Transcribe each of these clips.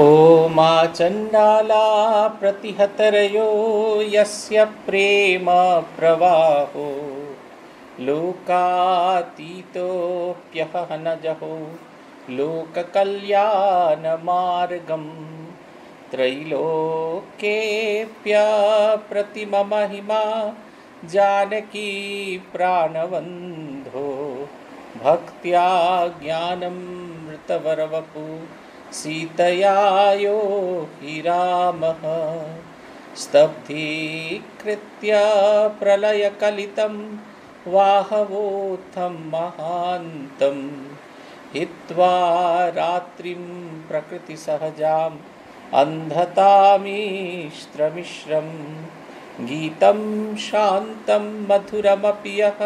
ओ मा चन्नाला प्रतिहतरयो यस्य प्रेम प्रवाहो। लोकातीतोऽप्यहनजहो। लोककल्याणमार्गं जानकी प्राणवन्धो। भक्त्या ज्ञानमृतवरवपू सीतया यो हि रामः स्तब्धीकृत्य प्रलयकलितं वाहवोत्थं महान्तं हित्वा रात्रिं प्रकृतिसहजाम् अन्धतामीश्रमिश्रं गीतं शान्तं मधुरमपि यः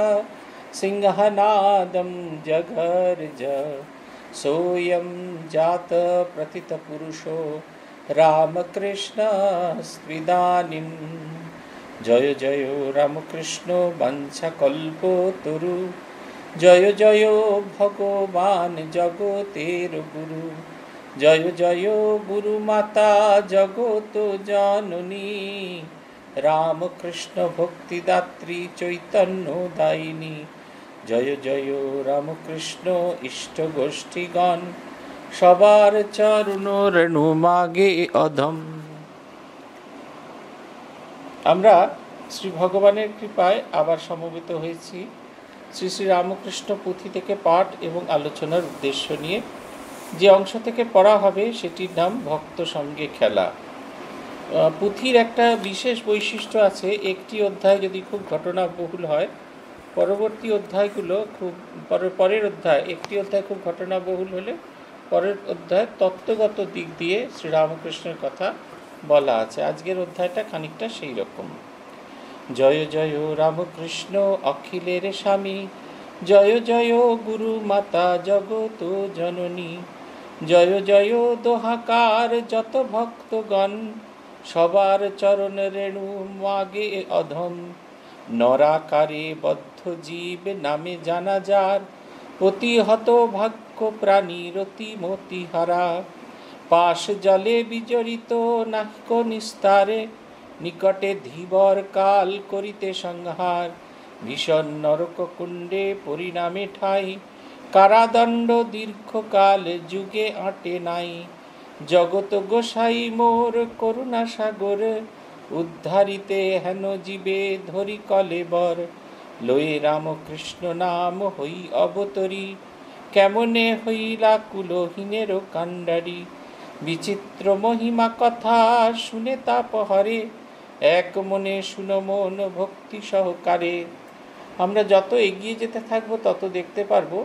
सिंहनादं जघर्ज सोऽयं जातप्रथितपुरुषो रामकृष्णस्त्विदानीं जय जय रामकृष्ण वंशकल्पतरु জয় জয় ভগবান জগতের গুরু জয় জয় গুরু মাতা জগত জননী রামকৃষ্ণ ভক্তিদাত্রী চৈতন্য দায়িনী জয় জয় রামকৃষ্ণ ইষ্ট গোষ্ঠীগণ সবার চরণ রেণু মাগে অধম। আমরা শ্রী ভগবানের কৃপায় আবার সমবেত হয়েছি। শ্রী শ্রী রামকৃষ্ণ পুঁথি থেকে পাঠ এবং আলোচনার উদ্দেশ্য নিয়ে যে অংশ থেকে পড়া হবে সেটির নাম ভক্ত সঙ্গে খেলা। পুঁথির একটা বিশেষ বৈশিষ্ট্য আছে, একটি অধ্যায় যদি খুব ঘটনাবহুল হয় পরবর্তী অধ্যায়গুলো খুব পরের অধ্যায়, একটি অধ্যায় খুব ঘটনাবহুল হলে পরের অধ্যায় তত্ত্বগত দিক দিয়ে শ্রীরামকৃষ্ণের কথা বলা আছে। আজকের অধ্যায়টা খানিকটা সেই রকম। জয় জয় রামকৃষ্ণ, অখিলের স্বামী। জয় জয় গুরু মাতা জগত জননী। জয় জয় দোহাকার যত ভক্তগণ। সবার চরণ রেণু মাগে অধম। নরাকারে বদ্ধ জীব নামে জানা যার। প্রতিহত ভাগ্য প্রাণী রতিমতি হারা। পাশ জলে বিজড়িত নাহিক নিস্তারে। নিকটে ধীবর কাল করিতে সংহার। ভীষণ নরককুণ্ডে পরিণামে ঠাই। কারাদণ্ড দীর্ঘকাল যুগে আটে নাই। জগত গোসাই মোর করুণা সাগর। উদ্ধারিতে হেন জীবে ধরি কলেবর লয়ে রামকৃষ্ণ নাম হই অবতরী। কেমনে হইলা কুলহীনের কাণ্ডারি? বিচিত্র মহিমা কথা শুনে তাপহরে এক মনে শুনো মন ভক্তি সহকারে। আমরা যত এগিয়ে যেতে থাকব, তত দেখতে পারব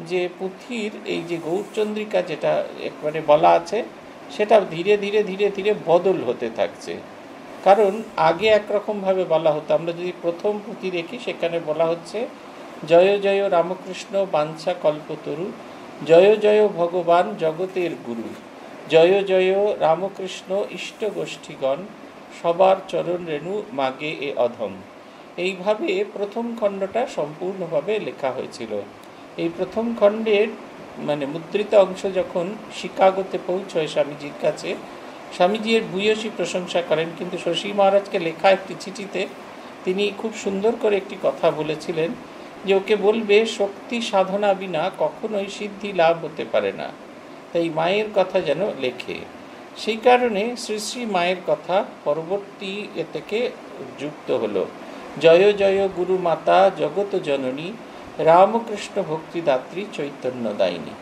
যে পুঁথির এই যে গৌরচন্দ্রিকা যেটা একবারে বলা আছে, সেটা ধীরে ধীরে ধীরে ধীরে বদল হতে থাকছে। কারণ আগে একরকমভাবে বলা হতো। আমরা যদি প্রথম পুঁথি দেখি, সেখানে বলা হচ্ছে, জয় জয় রামকৃষ্ণ বাঞ্ছা কল্পতরু, জয় জয় ভগবান জগতের গুরু, জয় জয় রামকৃষ্ণ ইষ্ট গোষ্ঠীগণ সবার চরণ রেণু মাগে এ অধম। এইভাবে প্রথম খণ্ডটা সম্পূর্ণভাবে লেখা হয়েছিল। এই প্রথম খণ্ডের মানে মুদ্রিত অংশ যখন শিকাগোতে পৌঁছয় স্বামীজির কাছে স্বামীজি এর ভূয়সী প্রশংসা করেন, কিন্তু শশী মহারাজকে লেখা একটি চিঠিতে তিনি খুব সুন্দর করে একটি কথা বলেছিলেন যে ওকে বলবে, শক্তি সাধনা বিনা কখনোই সিদ্ধি লাভ হতে পারে না। তাই মায়ের কথা যেন লেখে। সেই কারণে শ্রী শ্রী মায়ের কথা পরবর্তী এ থেকে যুক্ত হলো। জয় জয় গুরু মাতা জগত জননী, রামকৃষ্ণ ভক্তিদাত্রী চৈতন্য দায়িনী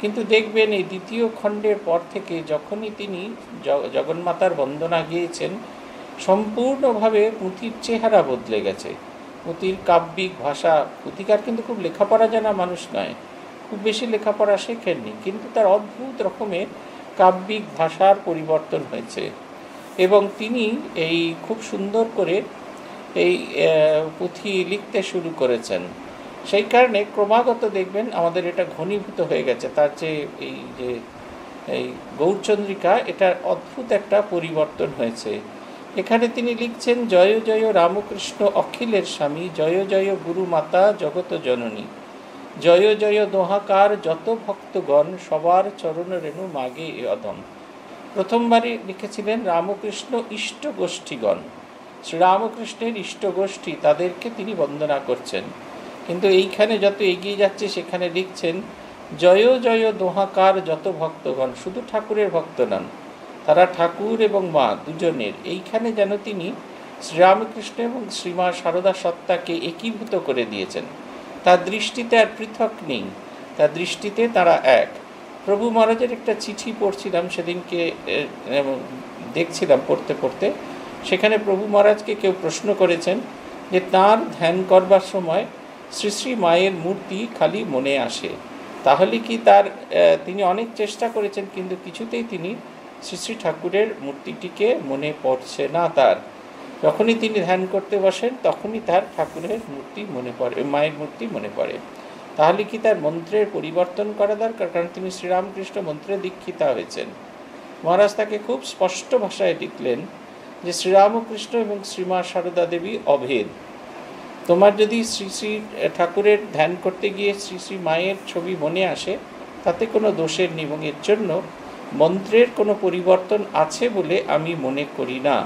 কিন্তু দেখবেন এই দ্বিতীয় খণ্ডের পর থেকে যখনই তিনি জগন্মাতার বন্দনা গিয়েছেন, সম্পূর্ণভাবে পুঁথির চেহারা বদলে গেছে। পুঁথির কাব্যিক ভাষা পুঁথিকার কিন্তু খুব লেখাপড়া জানা মানুষ নয়। খুব বেশি লেখাপড়া শেখেননি, কিন্তু তার অদ্ভুত রকমের কাব্যিক ভাষার পরিবর্তন হয়েছে। এবং তিনি এই খুব সুন্দর করে এই পুঁথি লিখতে শুরু করেছেন। সেই কারণে ক্রমাগত দেখবেন আমাদের এটা ঘনীভূত হয়ে গেছে। তার যে এই যে, এই গৌরচন্দ্রিকা, এটার অদ্ভুত একটা পরিবর্তন হয়েছে। এখানে তিনি লিখছেন, জয় জয় রামকৃষ্ণ অখিলের স্বামী, জয় জয় গুরু মাতা জগত জননী। জয় জয় দোহাকার যত ভক্তগণ, সবার চরণ রেণু মাগে এ অদম। প্রথমবারই লিখেছিলেন, রামকৃষ্ণ ইষ্ট গোষ্ঠীগণ শ্রীরামকৃষ্ণের ইষ্ট গোষ্ঠী তাদেরকে তিনি বন্দনা করছেন। কিন্তু এইখানে যত এগিয়ে যাচ্ছে, সেখানে লিখছেন, জয় জয় দোহাকার যত ভক্তগণ। শুধু ঠাকুরের ভক্ত নন, তারা ঠাকুর এবং মা দুজনের। এইখানে যেন তিনি শ্রীরামকৃষ্ণ এবং শ্রীমা সারদা সত্তাকে একীভূত করে দিয়েছেন। তার দৃষ্টিতে আর পৃথক নেই, তার দৃষ্টিতে তারা এক। প্রভু মহারাজের একটা চিঠি পড়ছিলাম সেদিনকে দেখছিলাম পড়তে পড়তে। সেখানে প্রভু মহারাজকে কেউ প্রশ্ন করেছেন যে, তার ধ্যান করবার সময় শ্রী শ্রী মায়ের মূর্তি খালি মনে আসে। তাহলে কি তার তিনি অনেক চেষ্টা করেছেন, কিন্তু কিছুতেই তিনি শ্রী শ্রী ঠাকুরের মূর্তিটিকে মনে পড়ছে না তার। যখনই তিনি ধ্যান করতে বসেন, তখনই তার ঠাকুরের মূর্তি মনে পড়ে মায়ের মূর্তি মনে পড়ে। তাহলে কি তার মন্ত্রের পরিবর্তন করা দরকার? কারণ তিনি শ্রীরামকৃষ্ণ মন্ত্রে দীক্ষিতা হয়েছেন। মহারাজ তাকে খুব স্পষ্ট ভাষায় লিখলেন যে, শ্রীরামকৃষ্ণ এবং শ্রীমা সারদা দেবী অভেদ। তোমার যদি শ্রী শ্রী ঠাকুরের ধ্যান করতে গিয়ে শ্রী শ্রী মায়ের ছবি মনে আসে, তাতে কোনো দোষের এর জন্য মন্ত্রের কোনো পরিবর্তন আছে বলে আমি মনে করি না।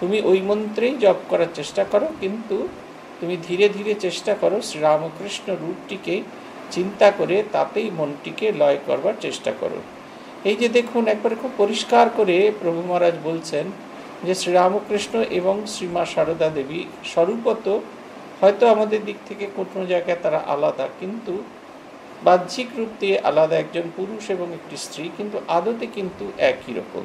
তুমি ওই মন্ত্রেই জপ করার চেষ্টা করো, কিন্তু তুমি ধীরে ধীরে চেষ্টা করো শ্রীরামকৃষ্ণ রূপটিকে চিন্তা করে তাতেই মনটিকে লয় করবার চেষ্টা করো। এই যে দেখুন, একবারে খুব পরিষ্কার করে প্রভু মহারাজ বলছেন যে শ্রীরামকৃষ্ণ এবং শ্রীমা সারদা দেবী স্বরূপত হয়তো আমাদের দিক থেকে কোনো জায়গায় তারা আলাদা, কিন্তু বাহ্যিক রূপ দিয়ে আলাদা একজন পুরুষ এবং একটি স্ত্রী, কিন্তু আদতে কিন্তু একই রকম।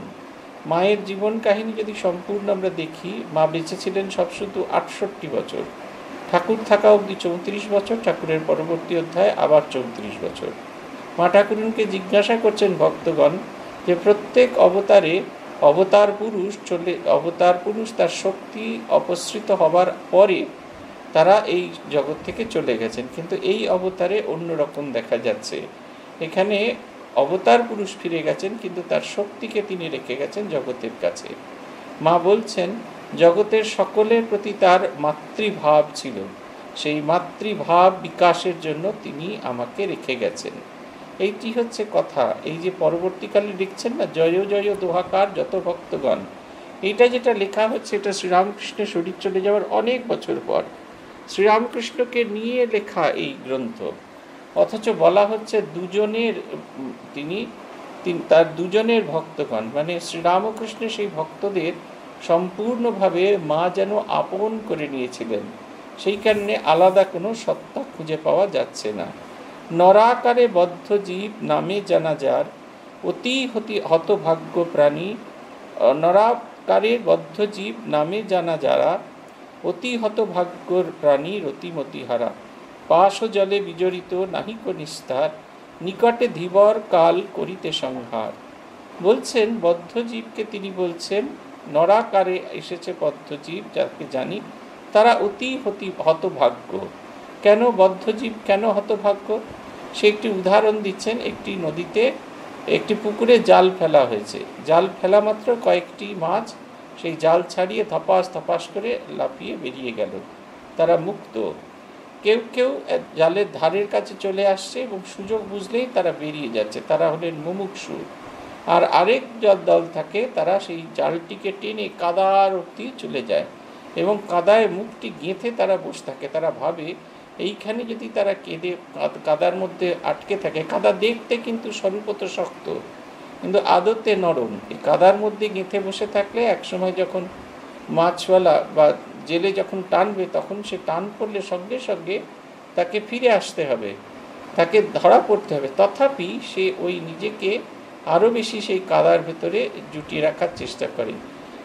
মায়ের জীবন কাহিনী যদি সম্পূর্ণ আমরা দেখি, মা বেঁচে ছিলেন সব শুধু আটষট্টি বছর, ঠাকুর থাকা অবধি চৌত্রিশ বছর, ঠাকুরের পরবর্তী অধ্যায় আবার চৌত্রিশ বছর। মা ঠাকুরকে জিজ্ঞাসা করছেন ভক্তগণ যে প্রত্যেক অবতারে অবতার পুরুষ চলে, অবতার পুরুষ তার শক্তি অপসৃত হবার পরে তারা এই জগৎ থেকে চলে গেছেন। কিন্তু এই অবতারে অন্যরকম দেখা যাচ্ছে। এখানে অবতার পুরুষ ফিরে গেছেন, কিন্তু তার শক্তিকে তিনি রেখে গেছেন জগতের কাছে। মা বলছেন, জগতের সকলের প্রতি তার মাতৃভাব ছিল। সেই মাতৃভাব বিকাশের জন্য তিনি আমাকে রেখে গেছেন। এইটি হচ্ছে কথা। এই যে পরবর্তীকালে লিখছেন না, জয় জয়, দোহাকার যত ভক্তগণ। এইটা যেটা লেখা হচ্ছে, এটা শ্রীরামকৃষ্ণের শরীর চলে যাওয়ার অনেক বছর পর। শ্রীরামকৃষ্ণকে নিয়ে লেখা এই গ্রন্থ। অথচ বলা হচ্ছে দুজনের তিনি তার দুজনের ভক্তগণ মানে শ্রীরামকৃষ্ণ সেই ভক্তদের সম্পূর্ণভাবে মা যেন আপন করে নিয়েছিলেন। সেই কারণে আলাদা কোনো সত্তা খুঁজে পাওয়া যাচ্ছে না। নরাকারে বদ্ধ জীব নামে জানা যার অতি হতি, হতভাগ্য প্রাণী নরাকারে বদ্ধ জীব নামে জানা যারা অতি হতভাগ্যর প্রাণী রতিমতি হারা পাশ জলে বিজড়িত নাহিক নিস্তার, নিকটে ধীবর কাল করিতে সংহার। বলছেন, বদ্ধজীবকে তিনি বলছেন, নরাকারে এসেছে বদ্ধজীব যাকে জানি তারা অতি হতি, হতভাগ্য। কেন বদ্ধজীব, কেন হতভাগ্য? সে একটি উদাহরণ দিচ্ছেন, একটি নদীতে একটি পুকুরে জাল ফেলা হয়েছে। জাল ফেলা মাত্র কয়েকটি মাছ সেই জাল ছাড়িয়ে ধপাস ধপাস করে লাফিয়ে বেরিয়ে গেল। তারা মুক্ত। কেউ কেউ জালের ধারের কাছে চলে আসছে এবং সুযোগ বুঝলেই তারা বেরিয়ে যাচ্ছে। তারা হলেন মুমুক্ষু। আর আরেক দল থাকে, তারা সেই জালটিকে টেনে কাদার অব্দি চলে যায় এবং কাদায় মুখটি গেঁথে তারা বসে থাকে। তারা ভাবে, এইখানে যদি তারা কেঁদে কাদার মধ্যে আটকে থাকে, কাদা দেখতে কিন্তু স্বরূপত শক্ত। কিন্তু আদতে নরম। এই কাদার মধ্যে গেঁথে বসে থাকলে একসময় যখন মাছওয়ালা বা জেলে যখন টানবে, তখন সে টান পড়লে সঙ্গে সঙ্গে তাকে ফিরে আসতে হবে। তাকে ধরা পড়তে হবে। তথাপি সে ওই নিজেকে আরও বেশি সেই কাদার ভেতরে জুটিয়ে রাখার চেষ্টা করে।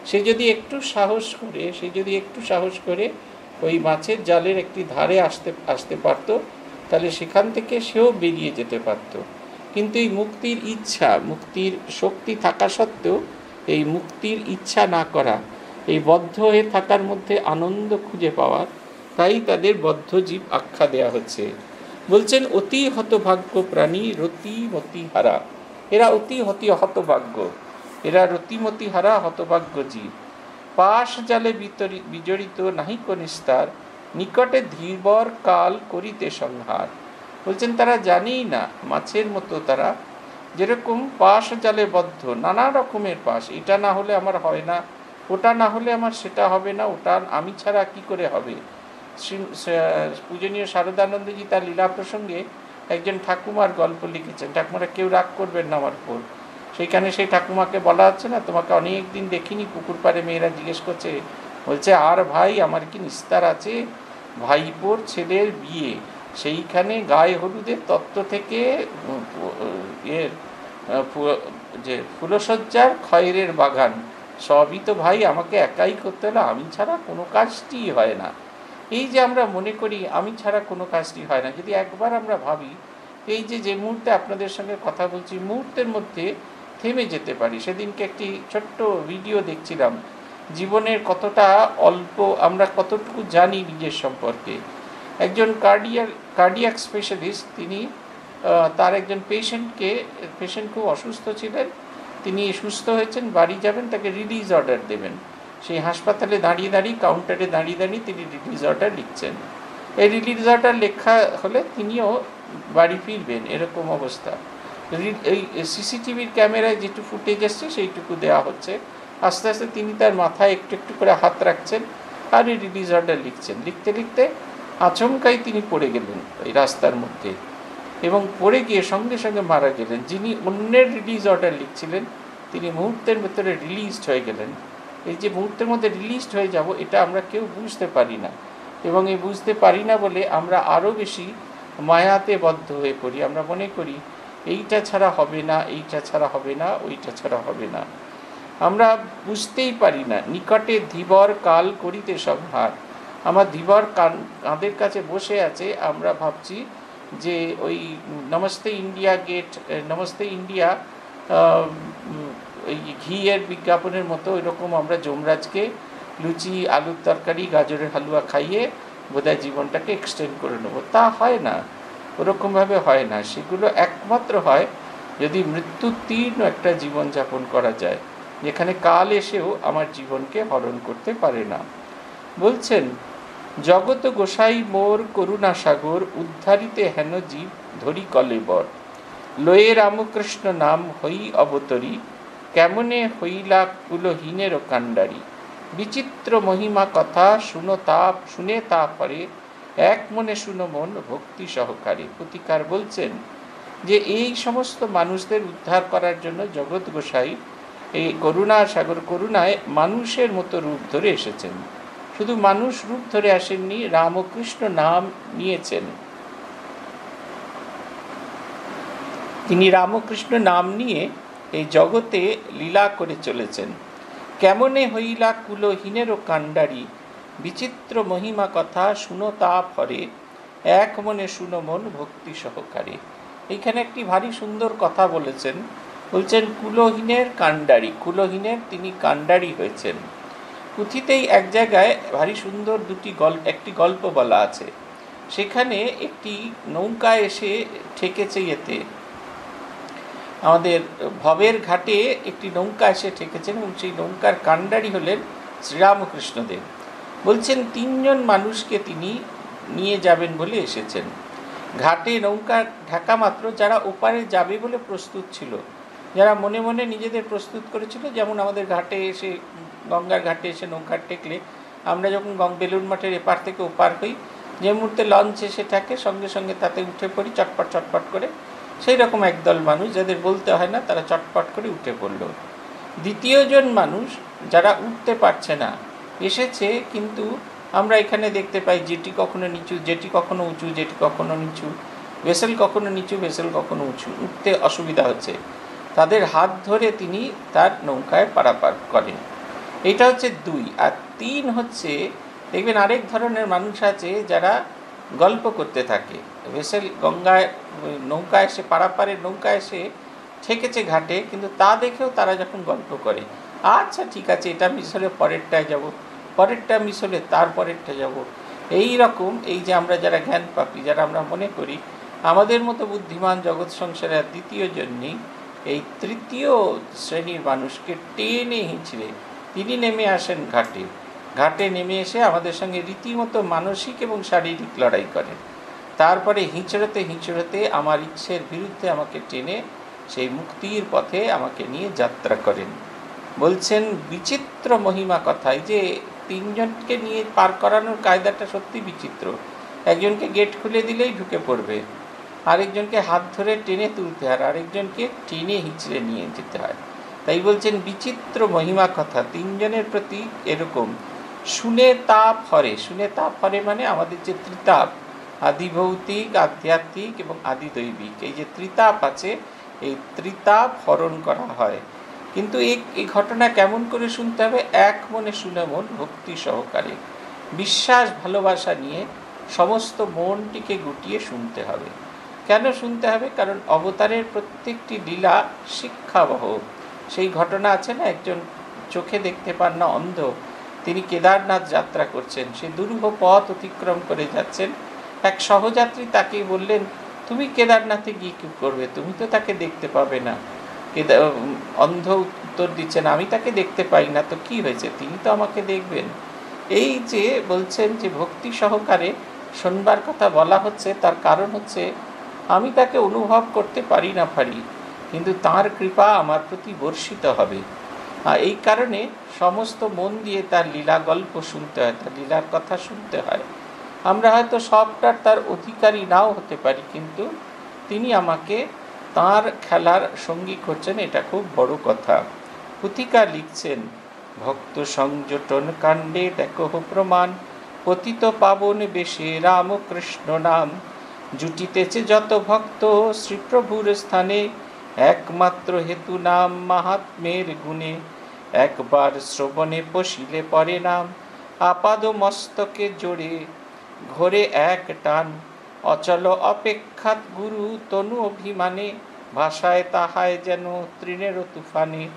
সে যদি একটু সাহস করে, সে যদি একটু সাহস করে ওই মাছের জালের একটি ধারে আসতে আসতে পারত, তাহলে সেখান থেকে সেও বেরিয়ে যেতে পারত। কিন্তু এই মুক্তির ইচ্ছা, মুক্তির শক্তি থাকা সত্ত্বেও এই মুক্তির ইচ্ছা না করা, এই বদ্ধ হয়ে থাকার মধ্যে আনন্দ খুঁজে পাওয়ার, তাই তাদের বদ্ধ জীব আখ্যা দেয়া হচ্ছে। বলছেন, অতি হতভাগ্য প্রাণী রতিমতি হারা। এরা অতি হতি হতভাগ্য। এরা রতিমতি হারা, হতভাগ্য জীব। পাশ জালে বিজড়িত নাহিক নিস্তার নিকটে ধীবর কাল করিতে সংহার। বলছেন, তারা জানেই না, মাছের মতো তারা যেরকম পাশ জালে বদ্ধ, নানা রকমের পাশ। এটা না হলে আমার হয় না, ওটা না হলে আমার সেটা হবে না, ওটা আমি ছাড়া কি করে হবে? পূজনীয় শারদানন্দজি তার লীলা প্রসঙ্গে একজন ঠাকুমার গল্প লিখেছেন। ঠাকুমারা, কেউ রাগ করবেন না আমার উপর। সেইখানে সেই ঠাকুমাকে বলা হচ্ছে না, তোমাকে অনেক দিন দেখিনি পুকুর পাড়ে মেয়েরা জিজ্ঞেস করছে, বলছে, আর ভাই, আমার কি নিস্তার আছে? ভাইপোর ছেলের বিয়ে। সেইখানে গায়ে হলুদের তত্ত্ব থেকে ফু- যে ফুলসজ্জার খয়েরের বাগান, সবই তো ভাই আমাকে একাই করতে হলো আমি ছাড়া কোনো কাজটি হয় না। এই যে আমরা মনে করি আমি ছাড়া কোনো কাজটি হয় না, যদি একবার আমরা ভাবি, এই যে যে মুহূর্তে আপনাদের সঙ্গে কথা বলছি, মুহূর্তের মধ্যে থেমে যেতে পারি। সেদিনকে একটি ছোট্ট ভিডিও দেখছিলাম। জীবনের কতটা অল্প, আমরা কতটুকু জানি নিজের সম্পর্কে। একজন কার্ডিয়ার কার্ডিয়াক স্পেশালিস্ট তিনি তার একজন পেশেন্টকে পেশেন্ট খুব অসুস্থ ছিলেন, তিনি সুস্থ হয়েছেন, বাড়ি যাবেন, তাকে রিলিজ অর্ডার দেবেন। সেই হাসপাতালে দাঁড়িয়ে দাঁড়িয়ে কাউন্টারে দাঁড়িয়ে দাঁড়িয়ে তিনি রিলিজ অর্ডার লিখছেন। এই রিলিজ অর্ডার লেখা হলে তিনিও বাড়ি ফিরবেন, এরকম অবস্থা। এই সিসিটিভির ক্যামেরায় যেটুকু ফুটেজ এসছে সেইটুকু দেওয়া হচ্ছে। আস্তে আস্তে তিনি তার মাথায় একটু একটু করে হাত রাখছেন, আর এই রিলিজ অর্ডার লিখছেন। লিখতে লিখতে আচমকাই তিনি পড়ে গেলেন এই রাস্তার মধ্যে। এবং পড়ে গিয়ে সঙ্গে সঙ্গে মারা গেলেন। যিনি অন্যের রিলিজ অর্ডার লিখছিলেন, তিনি মুহূর্তের ভেতরে রিলিজড হয়ে গেলেন। এই যে মুহূর্তের মধ্যে রিলিজড হয়ে যাব, এটা আমরা কেউ বুঝতে পারি না। এবং এই বুঝতে পারি না বলে আমরা আরও বেশি মায়াতে বদ্ধ হয়ে পড়ি। আমরা মনে করি, এইটা ছাড়া হবে না, এইটা ছাড়া হবে না, ওইটা ছাড়া হবে না। আমরা বুঝতেই পারি না, নিকটে ধীবর কাল করিতে সংহার আমার ধীবর কান কাঁধের কাছে বসে আছে, আমরা ভাবছি যে ওই Namaste India gate Namaste India ওই ঘিয়ের বিজ্ঞাপনের মতো এরকম আমরা যমরাজকে লুচি, আলুর তরকারি, গাজরের হালুয়া খাইয়ে বোধহয় জীবনটাকে এক্সটেন্ড করে নেব। তা হয় না, ওরকমভাবে হয় না। সেগুলো একমাত্র হয় যদি মৃত্যুতীর্ণ একটা জীবনযাপন করা যায়, যেখানে কাল এসেও আমার জীবনকে হরণ করতে পারে না। বলছেন জগত গোসাই মোর করুণা সাগর, উদ্ধারিতে হেন জীব ধরি কলেবর লয়ে রামকৃষ্ণ নাম হই অবতরী, কেমনে হইলা কুলহীনের কাণ্ডারি। বিচিত্র মহিমা কথা শুনো তা, শুনে তা পরে এক মনে শুনো মন ভক্তি সহকারে। প্রতিকার বলছেন যে, এই সমস্ত মানুষদের উদ্ধার করার জন্য জগৎ গোসাই এই করুণা সাগর করুণায় মানুষের মতো রূপ ধরে এসেছেন। শুধু মানুষ রূপ ধরে আসেননি, রামকৃষ্ণ নাম নিয়েছেন। তিনি রামকৃষ্ণ নাম নিয়ে এই জগতে লীলা করে চলেছেন। কেমনে হইলা কুলহীনেরও কাণ্ডারি? বিচিত্র মহিমা কথা শুনো তা ফরে এক মনে শুনো মন ভক্তি সহকারে। এইখানে একটি ভারী সুন্দর কথা বলেছেন। বলছেন, কুলহীনের কাণ্ডারি, কুলহীনের তিনি কাণ্ডারি হয়েছেন। পুঁথিতেই এক জায়গায় ভারী সুন্দর দুটি গল্প একটি গল্প বলা আছে। সেখানে একটি নৌকা এসে ঠেকেছে ইয়েতে। আমাদের ভবের ঘাটে একটি নৌকা এসে ঠেকেছেন এবং সেই নৌকার কাণ্ডারি হলেন শ্রীরামকৃষ্ণদেব। বলছেন, তিনজন মানুষকে তিনি নিয়ে যাবেন বলে এসেছেন। ঘাটে নৌকা ঢাকা মাত্র যারা ওপারে যাবে বলে প্রস্তুত ছিল। যারা মনে মনে নিজেদের প্রস্তুত করেছিল, যেমন আমাদের ঘাটে এসে গঙ্গার ঘাটে এসে নৌকা টেকলে আমরা যখন গং বেলুন মাঠের এপার থেকে ওপার হই, যে মুহূর্তে লঞ্চ এসে থাকে, সঙ্গে সঙ্গে তাতে উঠে পড়ি, চটপট চটপট করে। সেই রকম একদল মানুষ, যাদের বলতে হয় না, তারা চটপট করে উঠে পড়ল। দ্বিতীয়জন মানুষ, যারা উঠতে পারছে না, এসেছে কিন্তু আমরা এখানে দেখতে পাই যেটি কখনো নিচু, যেটি কখনো উঁচু, যেটি কখনো নিচু, ভেসেল কখনো নিচু, ভেসেল কখনো উঁচু, উঠতে অসুবিধা হচ্ছে। তাদের হাত ধরে তিনি তার নৌকায় পারাপার করেন। এটা হচ্ছে দুই। আর তিন হচ্ছে, দেখবেন আরেক ধরনের মানুষ আছে যারা গল্প করতে থাকে। ভেসেল গঙ্গায় নৌকা এসে, পারাপারের নৌকা এসে ঠেকেছে ঘাটে, কিন্তু তা দেখেও তারা যখন গল্প করে আচ্ছা ঠিক আছে, এটা মিস হলে পরেরটায় যাব, পরেরটা মিস হলে তার পরেরটা যাব। এই রকম এই যে আমরা যারা জ্ঞান পাপি, যারা আমরা মনে করি, আমাদের মতো বুদ্ধিমান জগৎ সংসারে আর দ্বিতীয় জন্যেই এই তৃতীয় শ্রেণির মানুষকে টেনে হিঁচড়ে তিনি নেমে আসেন ঘাটে। ঘাটে নেমে এসে আমাদের সঙ্গে রীতিমতো মানসিক এবং শারীরিক লড়াই করেন। তারপরে হিঁচড়তে হিঁচড়তে আমার ইচ্ছের বিরুদ্ধে আমাকে টেনে সেই মুক্তির পথে আমাকে নিয়ে যাত্রা করেন। বলছেন, বিচিত্র মহিমা কথায় যে তিনজনকে নিয়ে পার করানোর কায়দাটা সত্যি বিচিত্র। একজনকে গেট খুলে দিলেই ঢুকে পড়বে। আরেকজনকে হাত ধরে টেনে তুলতে হয় আরেকজনকে টেনে হিঁচড়ে নিয়ে যেতে হয়। তাই বলছেন, বিচিত্র মহিমা কথা। তিনজনের প্রতি এরকম। শুনে তাপ হরে। শুনে তাপ হরে মানে আমাদের যে ত্রিতাপ আদি ভৌতিক আধ্যাত্মিক এবং আদি দৈবিক এই যে ত্রিতাপ আছে, এই ত্রিতাপ হরণ করা হয়। কিন্তু এই এই ঘটনা কেমন করে শুনতে হবে? এক মনে শুনে মন, ভক্তি সহকারে। বিশ্বাস, ভালোবাসা নিয়ে সমস্ত মনটিকে গুটিয়ে শুনতে হবে। কেন শুনতে হবে? কারণ অবতারের প্রত্যেকটি লীলা শিক্ষাবহ। সেই ঘটনা আছে না, একজন চোখে দেখতে পান না, অন্ধ। তিনি কেদারনাথ যাত্রা করছেন। সে দুরূহ পথ অতিক্রম করে যাচ্ছেন। এক সহযাত্রী তাকে বললেন, তুমি কেদারনাথে গিয়ে কী করবে? তুমি তো তাকে দেখতে পাবে না। কেদার অন্ধ উত্তর দিচ্ছেন, আমি তাকে দেখতে পাই না, তো কি হয়েছে? তিনি তো আমাকে দেখবেন। এই যে বলছেন যে ভক্তি সহকারে শোনবার কথা বলা হচ্ছে, তার কারণ হচ্ছে, আমি তাকে অনুভব করতে পারি না, পারি। কিন্তু তার কৃপা আমার প্রতি বর্ষিত হবে। এই কারণে সমস্ত মন দিয়ে তার লীলা গল্প শুনতে হয়, তার লীলার কথা শুনতে হয়। আমরা হয়তো সবটার তার অধিকারী নাও হতে পারি, কিন্তু তিনি আমাকে তার খেলার সঙ্গী করছেন, এটা খুব বড় কথা। পুতিকা লিখছেন, ভক্ত সংযোটন কাণ্ডে দেখো প্রমাণ, পতিত পাবন বেশে রামকৃষ্ণ নাম। জুটিতেছে যত ভক্ত শ্রীপ্রভুর স্থানে একমাত্র হেতু নাম মাহাত্মের গুণে। একবার শ্রবণে পশিলে পরে নাম, আপাদ মস্তকে জোড়ে ঘোরে এক টান, অচল অপেক্ষাত গুরু তনু অভিমানে। ভাষায় তাহায় যেন তৃণের তুফানে।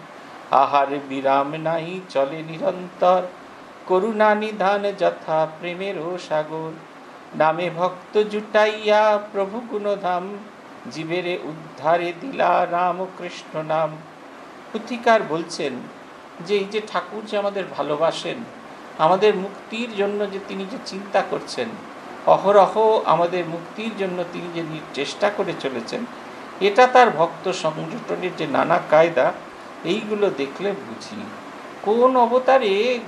আহার বিরাম নাই, চলে নিরন্তর। করুণা নিধান যথা প্রেমেরও সাগর। নামে ভক্ত জুটাইয়া প্রভু গুণধাম। জীবেরে উদ্ধারে দিলা রামকৃষ্ণ নাম। পুথিকার বলছেন যে, এই যে ঠাকুর যে আমাদের ভালোবাসেন, আমাদের মুক্তির জন্য যে তিনি যে চিন্তা করছেন, অহরহ আমাদের মুক্তির জন্য তিনি যে চেষ্টা করে চলেছেন, এটা তার ভক্ত সংগঠনের যে নানা কায়দা, এইগুলো দেখলে বুঝি। কোন অবতারে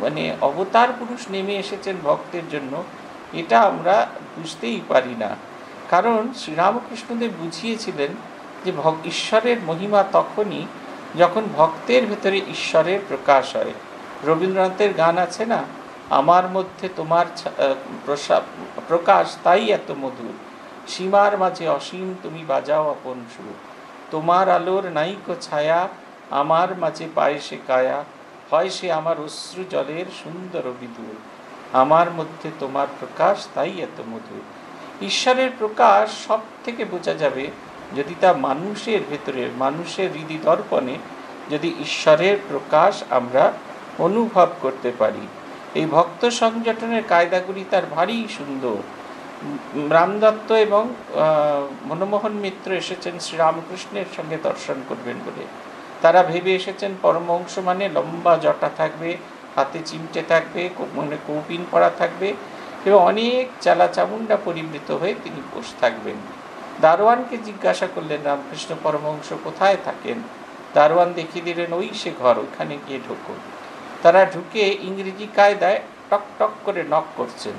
মানে অবতার পুরুষ নেমে এসেছেন ভক্তের জন্য, এটা আমরা বুঝতেই পারি না। কারণ শ্রীরামকৃষ্ণদেব বুঝিয়েছিলেন যে ঈশ্বরের মহিমা তখনই যখন ভক্তের ভেতরে ঈশ্বরের প্রকাশ হয়। রবীন্দ্রনাথের গান আছে না? আমার মধ্যে তোমার প্রকাশ তাই এত মধুর। সীমার মাঝে অসীম তুমি বাজাও আপন সুর। তোমার আলোর নাইক ছায়া, আমার মাঝে পায়ে সে কায়া। হয় সে আমার অশ্রু জলের সুন্দর বিদুর আমার মধ্যে তোমার প্রকাশ তাই এত মধুর। ঈশ্বরের প্রকাশ সব থেকে বোঝা যাবে যদি তা মানুষের ভেতরে, মানুষের হৃদি দর্পণে যদি ঈশ্বরের প্রকাশ আমরা অনুভব করতে পারি। এই ভক্ত সংগঠনের কায়দাগুলি তার ভারী সুন্দর। রামদত্ত এবং মনমোহন মিত্র এসেছেন শ্রীরামকৃষ্ণের সঙ্গে দর্শন করবেন বলে। তারা ভেবে এসেছেন পরমহংস মানে লম্বা জটা থাকবে, হাতে চিমটে থাকবে মনে কৌপিন পড়া থাকবে। এবং অনেক চালা চামুন্ডা পরিবৃত হয়ে তিনি বসে থাকবেন। দারোয়ানকে জিজ্ঞাসা করলেন, রামকৃষ্ণ পরমহংস কোথায় থাকেন? দারোয়ান দেখিয়ে দিলেন, ওই সে ঘর ওইখানে গিয়ে ঢুকুন। তারা ঢুকে ইংরেজি কায়দায় টক টক করে নক করছেন।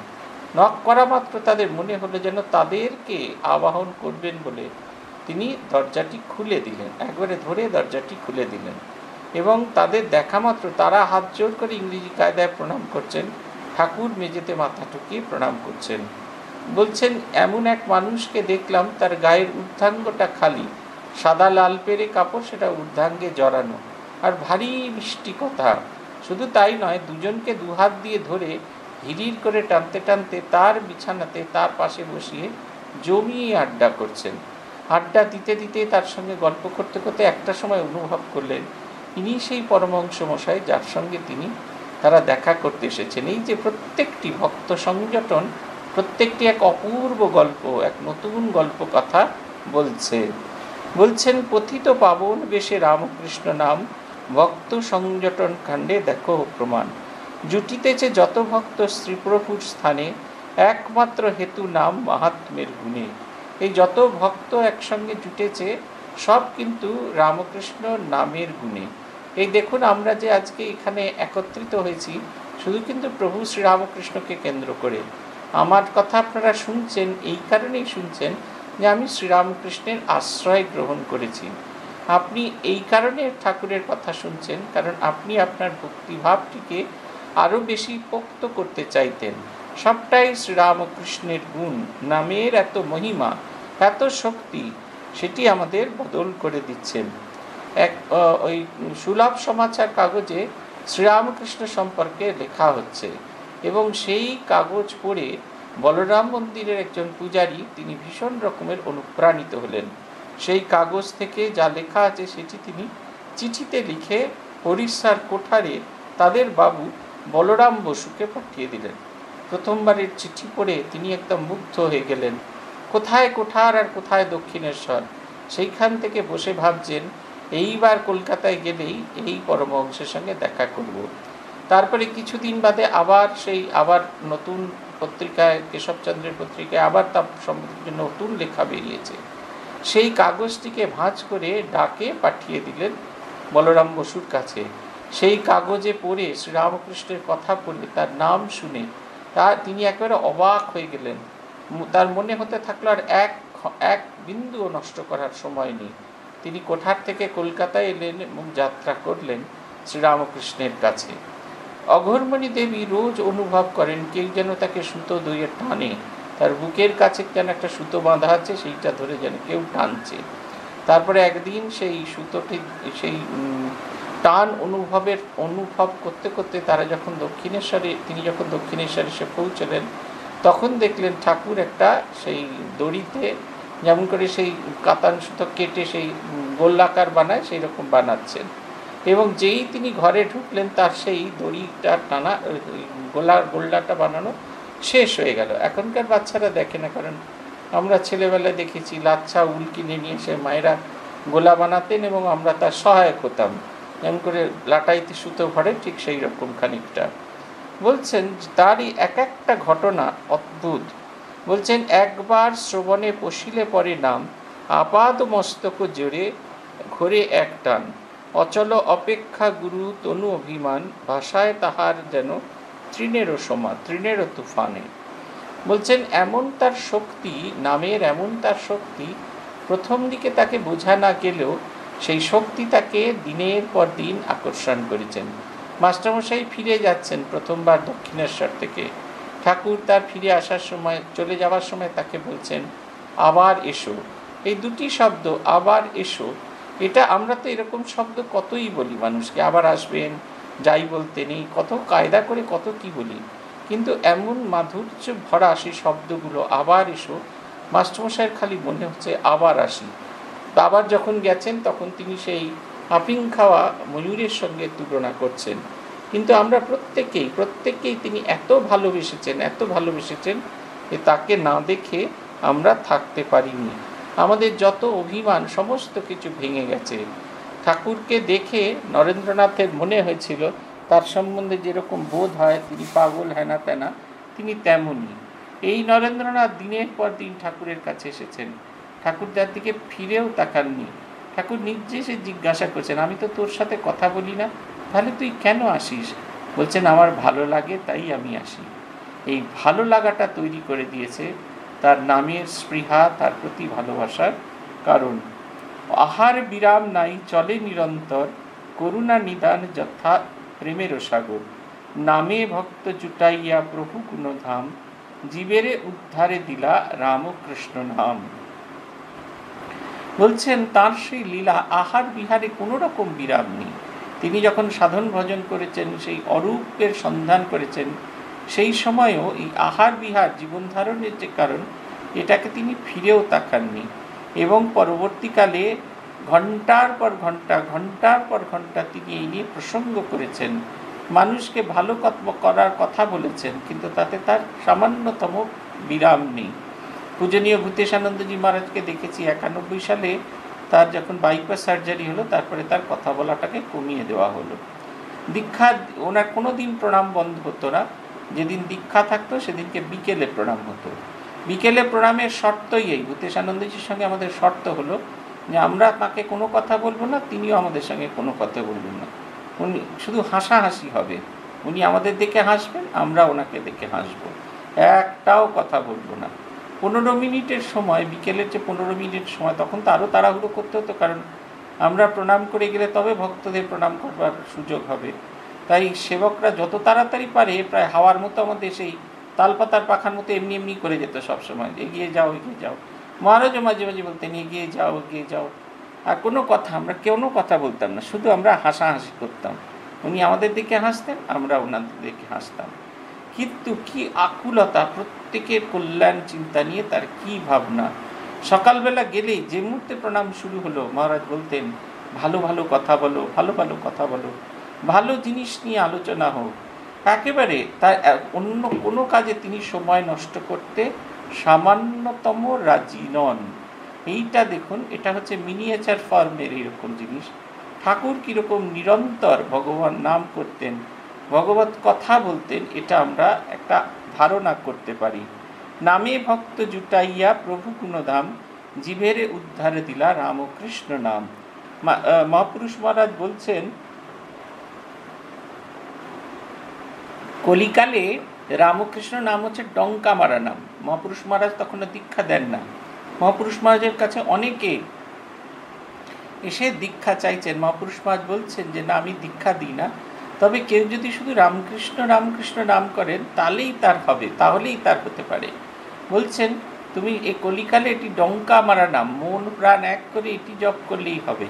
নক করা মাত্র তাদের মনে হলো যেন তাদেরকে আবাহন করবেন বলে তিনি দরজাটি খুলে দিলেন, একবারে ধরে দরজাটি খুলে দিলেন। এবং তাদের দেখা মাত্র তারা হাত জোর করে ইংরেজি কায়দায় প্রণাম করছেন ঠাকুর মেঝেতে মাথা ঠুকিয়ে প্রণাম করছেন। বলছেন, এমন এক মানুষকে দেখলাম, তার গায়ের ঊর্ধ্বাঙ্গটা খালি। সাদা লাল পেরে কাপড় সেটা ঊর্ধ্বাঙ্গে জড়ানো। আর ভারী মিষ্টি কথা। শুধু তাই নয়, দুজনকে দুহাত দিয়ে ধরে হিরির করে টানতে টানতে তার বিছানাতে তার পাশে বসিয়ে জমিয়ে আড্ডা করছেন। আড্ডা দিতে দিতে তার সঙ্গে গল্প করতে করতে একটা সময় অনুভব করলেন, ইনি সেই পরমংশ মশাই, যার সঙ্গে তিনি তারা দেখা করতে এসেছেন। এই যে প্রত্যেকটি ভক্ত সংযটন প্রত্যেকটি এক অপূর্ব গল্প, এক নতুন গল্প কথা বলছে। বলছেন পথিত পাবন বেশে রামকৃষ্ণ নাম, ভক্ত সংযটন কাণ্ডে দেখো প্রমাণ। জুটিতেছে যত ভক্ত শ্রীপ্রভুর স্থানে, একমাত্র হেতু নাম মাহাত্মের গুণে। এই যত ভক্ত একসঙ্গে জুটেছে, সব কিন্তু রামকৃষ্ণ নামের গুণে। এই দেখুন, আমরা যে আজকে এখানে একত্রিত হয়েছি, শুধু কিন্তু প্রভু শ্রীরামকৃষ্ণকে কেন্দ্র করে। আমার কথা আপনারা শুনছেন, এই কারণেই শুনছেন যে আমি শ্রীরামকৃষ্ণের আশ্রয় গ্রহণ করেছি। আপনি এই কারণে ঠাকুরের কথা শুনছেন, কারণ আপনি আপনার ভক্তিভাবটিকে আরও বেশি পোক্ত করতে চাইতেন। সবটাই শ্রীরামকৃষ্ণের গুণ, নামের এত মহিমা, এত শক্তি, সেটি আমাদের বদল করে দিচ্ছেন। এক ওই সুলভ সমাচার কাগজে শ্রীরামকৃষ্ণ সম্পর্কে লেখা হচ্ছে এবং সেই কাগজ পড়ে বলরাম মন্দিরের একজন পূজারী তিনি ভীষণ রকমের অনুপ্রাণিত হলেন। সেই কাগজ থেকে যা লেখা আছে সেটি তিনি চিঠিতে লিখে হরিশ্বার কোঠারে তাদের বাবু বলরাম বসুকে পাঠিয়ে দিলেন। প্রথমবারের চিঠি পড়ে তিনি একদম মুগ্ধ হয়ে গেলেন। কোথায় কোঠার আর কোথায় দক্ষিণেশ্বর? সেইখান থেকে বসে ভাবছেন এইবার কলকাতায় গেলেই এই পরমহংসের সঙ্গে দেখা করব। তারপরে কিছুদিন বাদে আবার সেই আবার নতুন পত্রিকায় কেশবচন্দ্রের পত্রিকায় আবার তার সম্বন্ধে নতুন লেখা বেরিয়েছে। সেই কাগজটিকে ভাঁজ করে ডাকে পাঠিয়ে দিলেন বলরাম বসুর কাছে। সেই কাগজে পড়ে শ্রীরামকৃষ্ণের কথা পড়ে তার নাম শুনে তা তিনি একেবারে অবাক হয়ে গেলেন। তার মনে হতে থাকল আর এক এক বিন্দুও নষ্ট করার সময় নেই। তিনি কোঠার থেকে কলকাতায় এলেন এবং যাত্রা করলেন শ্রীরামকৃষ্ণের কাছে। অঘরমণি দেবী রোজ অনুভব করেন কেউ যেন তাকে সুতো দইয়ে টানে। তার বুকের কাছে যেন একটা সুতো বাঁধা আছে, সেইটা ধরে যেন কেউ টানছে। তারপরে একদিন সেই সুতোটি, সেই টান অনুভবের, অনুভব করতে করতে তারা যখন দক্ষিণেশ্বরে, তিনি যখন দক্ষিণেশ্বরে এসে পৌঁছলেন, তখন দেখলেন ঠাকুর একটা সেই দড়িতে যেমন করে সেই কাতান সুতো কেটে সেই গোল্লাকার বানায় সেই রকম বানাচ্ছেন। এবং যেই তিনি ঘরে ঢুকলেন, তার সেই দড়িটা টানা গোলা, গোল্লাটা বানানো শেষ হয়ে গেল। এখনকার বাচ্চারা দেখে না, কারণ আমরা ছেলেবেলায় দেখেছি, লাচ্ছা উল কিনে নিয়ে এসে মায়েরা গোলা বানাতেন এবং আমরা তার সহায়ক হতাম। যেমন করে লাটাইতে সুতো ভরে ঠিক সেই রকম খানিকটা। বলছেন তারই এক একটা ঘটনা অদ্ভুত। বলছেন, একবার শ্রবণে পশিলে পরে নাম আপাদ মস্তক জোরে ঘরে এক টান। অচল অপেক্ষা গুরু তনু অভিমান, ভাষায় তাহার যেন তৃণেরও সমা তৃণেরও তুফানে। বলছেন, এমন তার শক্তি, নামের এমন তার শক্তি, প্রথম দিকে তাকে বোঝা না গেলেও সেই শক্তি তাকে দিনের পর দিন আকর্ষণ করেছেন। মাস্টারমশাই ফিরে যাচ্ছেন প্রথমবার দক্ষিণেশ্বর থেকে। ঠাকুর তার ফিরে আসার সময়, চলে যাওয়ার সময় তাকে বলছেন, আবার এসো। এই দুটি শব্দ, আবার এসো, এটা আমরা তো এরকম শব্দ কতই বলি মানুষকে, আবার আসবেন, যাই বলতে নেই, কত কায়দা করে কত কি বলি? কিন্তু এমন মাধুর্য ভরা সেই শব্দগুলো, আবার এসো, মাস্টারমশাইয়ের খালি মনে হচ্ছে, আবার আসি। আবার যখন গেছেন, তখন তিনি সেই আপিং খাওয়া ময়ূরের সঙ্গে তুলনা করছেন। কিন্তু আমরা প্রত্যেকেই প্রত্যেককেই তিনি এত ভালোবেসেছেন এত ভালোবেসেছেন যে তাকে না দেখে আমরা থাকতে পারিনি। আমাদের যত অভিমান, সমস্ত কিছু ভেঙে গেছে। ঠাকুরকে দেখে নরেন্দ্রনাথের মনে হয়েছিল, তার সম্বন্ধে যেরকম বোধ হয়, তিনি পাগল হেনা তেনা, তিনি তেমনই। এই নরেন্দ্রনাথ দিনের পর দিন ঠাকুরের কাছে এসেছেন। ঠাকুরদার দিকে ফিরেও তাকাননি। ঠাকুর নির্দেশে জিজ্ঞাসা করছেন, আমি তো তোর সাথে কথা বলি না তাহলে তুই কেন আসিস? বলছেন, আমার ভালো লাগে, তাই আমি আসি। এই ভালো লাগাটা তৈরি করে দিয়েছে তার নামের স্পৃহা, তার প্রতি ভালোবাসার কারণ। আহার বিরাম নাই, চলে নিরন্তর, করুণা নিদান যথা প্রেমের সাগর। নামে ভক্ত জুটাইয়া প্রভু গুণধাম, জীবেরে উদ্ধারে দিলা রামকৃষ্ণ নাম। বলছেন, তার সেই লীলা, আহার বিহারে কোনো রকম বিরাম নেই। তিনি যখন সাধন ভজন করেছেন, সেই অরূপের সন্ধান করেছেন, সেই সময়ও এই আহার বিহার জীবন ধারণের যে কারণ, এটাকে তিনি ফিরেও তাকাননি এবং পরবর্তীকালে ঘণ্টার পর ঘণ্টা ঘণ্টার পর ঘণ্টা তিনি এই নিয়ে প্রসঙ্গ করেছেন। মানুষকে ভালো করার কথা বলেছেন, কিন্তু তাতে তার সামান্যতম বিরাম নেই। পূজনীয় ভূতেশানন্দজি মহারাজকে দেখেছি, একানব্বই সালে তার যখন বাইপাস সার্জারি হলো, তারপরে তার কথা বলাটাকে কমিয়ে দেওয়া হলো। দীক্ষা, ওনার কোনো দিন প্রণাম বন্ধ হতো না। যেদিন দীক্ষা থাকতো, সেদিনকে বিকেলে প্রণাম হতো। বিকেলে প্রণামের শর্তই এই। ভূতেশানন্দজির সঙ্গে আমাদের শর্ত হলো যে, আমরা তাকে কোনো কথা বলব না, তিনিও আমাদের সঙ্গে কোনো কথা বলবেন না। উনি শুধু হাসাহাসি হবে। উনি আমাদের দেখে হাসবেন, আমরা ওনাকে দেখে হাসবো। একটাও কথা বলব না। পনেরো মিনিটের সময়, বিকেলের যে পনেরো মিনিট সময়, তখন তো আরও তাড়াহুড়ো করতে হতো, কারণ আমরা প্রণাম করে গেলে তবে ভক্তদের প্রণাম করবার সুযোগ হবে। তাই সেবকরা যত তাড়াতাড়ি পারে, প্রায় হাওয়ার মতো আমাদের সেই তালপাতার পাখার মতো এমনি এমনি করে যেত সবসময় এগিয়ে যাও এগিয়ে যাও। মহারাজও মাঝে মাঝে বলতেন, এগিয়ে যাও এগিয়ে যাও। আর কোনো কথা, আমরা কোনো কথা বলতাম না, শুধু আমরা হাসাহাসি করতাম। উনি আমাদের দিকে হাসতেন আমরা ওনাদের দিকে হাসতাম। কিন্তু কি আকুলতা? প্রত্যেকের কল্যাণ চিন্তা নিয়ে তার কি ভাবনা? সকালবেলা গেলেই যে মুহূর্তে প্রণাম শুরু হলো, মহারাজ বলতেন, ভালো ভালো কথা বলো, ভালো ভালো কথা বলো। ভালো জিনিস নিয়ে আলোচনা হোক। একেবারে তার অন্য কোনো কাজে তিনি সময় নষ্ট করতে সামান্যতম রাজি নন। এইটা দেখুন, এটা হচ্ছে মিনিয়েচার ফর্মের এরকম জিনিস। ঠাকুর কীরকম নিরন্তর ভগবান নাম করতেন। ভগবত কথা বলতেন, এটা আমরা একটা ধারণা করতে পারি। নামে ভক্ত জুটাইয়া প্রভু গুণধাম জীবেরে উদ্ধারে দিলা রামকৃষ্ণ নাম। মহাপুরুষ মহারাজ বলছেন, কলিকালে রামকৃষ্ণ নাম হচ্ছে ডঙ্কা মারা নাম। মহাপুরুষ মহারাজ তখন দীক্ষা দেন না। মহাপুরুষ মহারাজের কাছে অনেকে এসে দীক্ষা চাইছেন। মহাপুরুষ মহারাজ বলছেন যে, না, আমি দীক্ষা দিই না। তবে কেউ যদি শুধু রামকৃষ্ণ রামকৃষ্ণ নাম করেন, তাহলেই তার হবে, তাহলেই তার হতে পারে। বলছেন, তুমি এ কলিকালে এটি ডঙ্কা মারা নাম, মন প্রাণ এক করে এটি জপ করলেই হবে।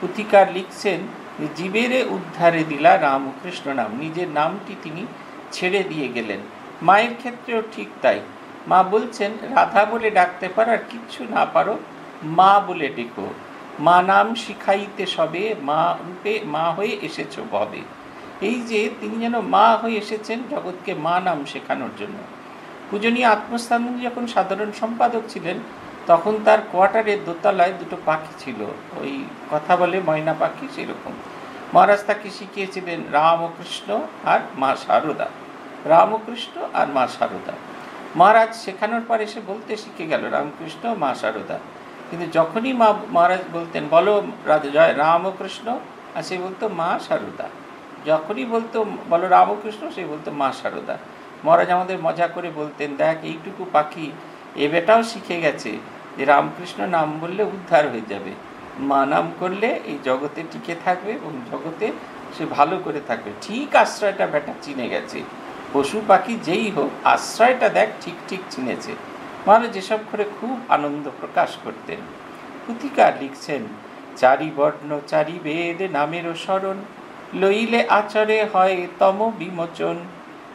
পুথিকার লিখছেন যে জীবেরে উদ্ধারে দিলা রামকৃষ্ণ নাম, নিজের নামটি তিনি ছেড়ে দিয়ে গেলেন। মায়ের ক্ষেত্রেও ঠিক তাই। মা বলছেন, রাধা বলে ডাকতে পারো আর কিচ্ছু না পারো, মা বলে ডেকো। মা নাম শিখাইতে সবে, মা রূপে মা হয়ে এসেছ ভবে। এই যে তিনি যেন মা হয়ে এসেছেন, জগৎকে মা নাম শেখানোর জন্য। পূজনীয় আত্মস্থান যখন সাধারণ সম্পাদক ছিলেন, তখন তার কোয়ার্টারের দোতলায় দুটো পাখি ছিল। ওই কথা বলে ময়না পাখি সেরকম। মহারাজ তাকে শিখিয়েছিলেন রামকৃষ্ণ আর মা শারদা রামকৃষ্ণ আর মা শারদা মহারাজ শেখানোর পর এসে বলতে শিখে গেল রামকৃষ্ণ মা শারদা কিন্তু যখনই মা, মহারাজ বলতেন, বলো রাধা জয় রামকৃষ্ণ আর সে বলতো, মা শারদা যখনই বলতো বলো রামকৃষ্ণ সে বলতো মা সারদা। মহারাজ আমাদের মজা করে বলতেন, দেখ, এইটুকু পাখি, এ বেটাও শিখে গেছে যে রামকৃষ্ণ নাম বললে উদ্ধার হয়ে যাবে। মা নাম করলে এই জগতে টিকে থাকবে এবং জগতে সে ভালো করে থাকবে। ঠিক আশ্রয়টা বেটা চিনে গেছে। পশু পাখি যেই হোক, আশ্রয়টা দেখ, ঠিক ঠিক চিনেছে। মহারাজ যেসব করে খুব আনন্দ প্রকাশ করতেন। পুথিকার লিখছেন চারি বর্ণ চারি বেদ নামেরও স্মরণ লইলে আচরে হয় তম বিমোচন।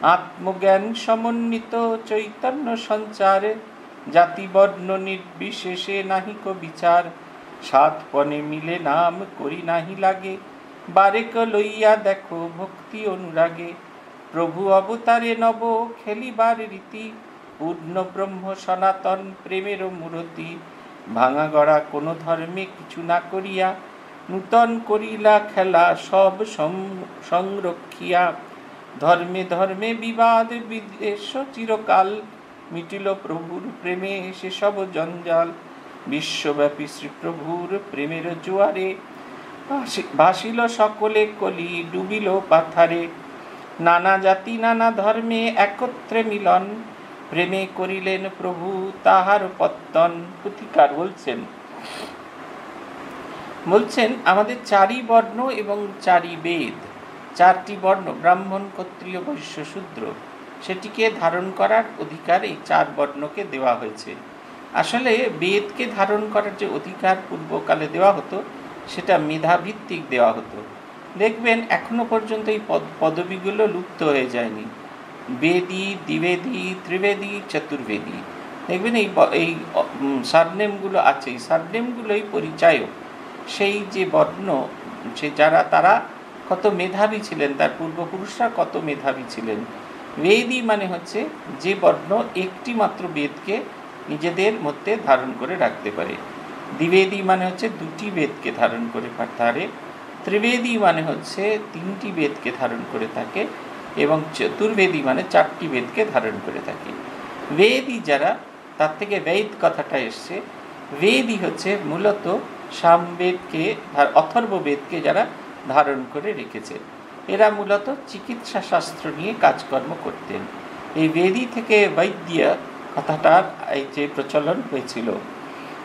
আত্মজ্ঞান সমন্বিত চৈতন্য সঞ্চারে, জাতিবর্ণ নির্বিশেষে নাহিক বিচার। সাত পনে মিলে নাম করি নাহি লাগে, বারেক লইয়া দেখো ভক্তি অনুরাগে। প্রভু অবতারে নব খেলিবার রীতি, পূর্ণ ব্রহ্ম সনাতন প্রেমের মূরতি। ভাঙা গড়া কোনো ধর্মে কিছু না করিয়া নূতন করিলা খেলা সব সংরক্ষিয়া। ধর্মে ধর্মে বিবাদ বিদ্বেষ চিরকাল, মিটিল প্রভুর প্রেমে সেসব জঞ্জাল। বিশ্বব্যাপী শ্রীপ্রভুর প্রেমের জোয়ারে ভাসিল সকলে কলি, ডুবিল পাথারে। নানা জাতি, নানা ধর্মে একত্রে মিলন। প্রেমে করিলেন প্রভু তাহার পত্তন প্রতিকার বলছেন। বলছেন, আমাদের চারি বর্ণ এবং চারি বেদ, চারটি বর্ণ, ব্রাহ্মণ, ক্ষত্রিয়, বৈশ্য, শূদ্র, সেটিকে ধারণ করার অধিকার এই চার বর্ণকে দেওয়া হয়েছে। আসলে বেদকে ধারণ করার যে অধিকার পূর্বকালে দেওয়া হতো, সেটা মেধাভিত্তিক দেওয়া হতো। দেখবেন, এখনও পর্যন্ত এই পদ, পদবিগুলো লুপ্ত হয়ে যায়নি। বেদী, দ্বিবেদী, ত্রিবেদী, চতুর্বেদী। দেখবেন এই এই সারনেমগুলো আছে এই সারনেমগুলোই পরিচায়ক। সেই যে বর্ণ, সে যারা, তারা কত মেধাবী ছিলেন, তার পূর্বপুরুষরা কত মেধাবী ছিলেন। বেদই মানে হচ্ছে যে বর্ণ একটি মাত্র বেদকে নিজেদের মধ্যে ধারণ করে রাখতে পারে। দ্বিবেদী মানে হচ্ছে দুটি বেদকে ধারণ করে পারে ত্রিবেদী মানে হচ্ছে তিনটি বেদকে ধারণ করে থাকে এবং চতুর্বেদী মানে চারটি বেদকে ধারণ করে থাকে। বেদই যারা, তার থেকে বেদ কথাটা এসছে বেদই হচ্ছে মূলত সামবেদকে অথর্ব বেদকে যারা ধারণ করে রেখেছে। এরা মূলত চিকিৎসা শাস্ত্র নিয়ে কাজকর্ম করতেন। এই বেদি থেকে বৈদ্য কথাটার এই যে প্রচলন হয়েছিল।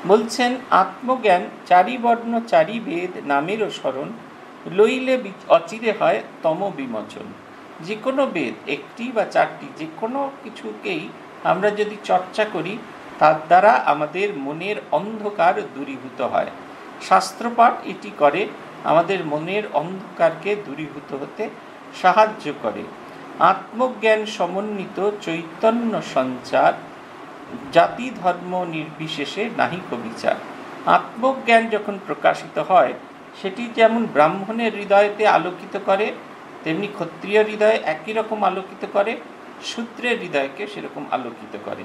বলছেন, আত্মজ্ঞান চারি বর্ণ চারি বেদ নামেরও স্মরণ লইলে অচিরে হয় তম বিমোচন যে কোনো বেদ, একটি বা চারটি যে কোনো কিছুকেই আমরা যদি চর্চা করি, তার দ্বারা আমাদের মনের অন্ধকার দূরীভূত হয়। শাস্ত্রপাঠ এটি করে, আমাদের মনের অন্ধকারকে দূরীভূত হতে সাহায্য করে। আত্মজ্ঞান সমন্বিত চৈতন্য সঞ্চার, জাতি ধর্ম নির্বিশেষে নাহিক বিচার আত্মজ্ঞান যখন প্রকাশিত হয়, সেটি যেমন ব্রাহ্মণের হৃদয়তে আলোকিত করে, তেমনি ক্ষত্রিয় হৃদয় একই রকম আলোকিত করে, শূদ্রের হৃদয়কে সেরকম আলোকিত করে।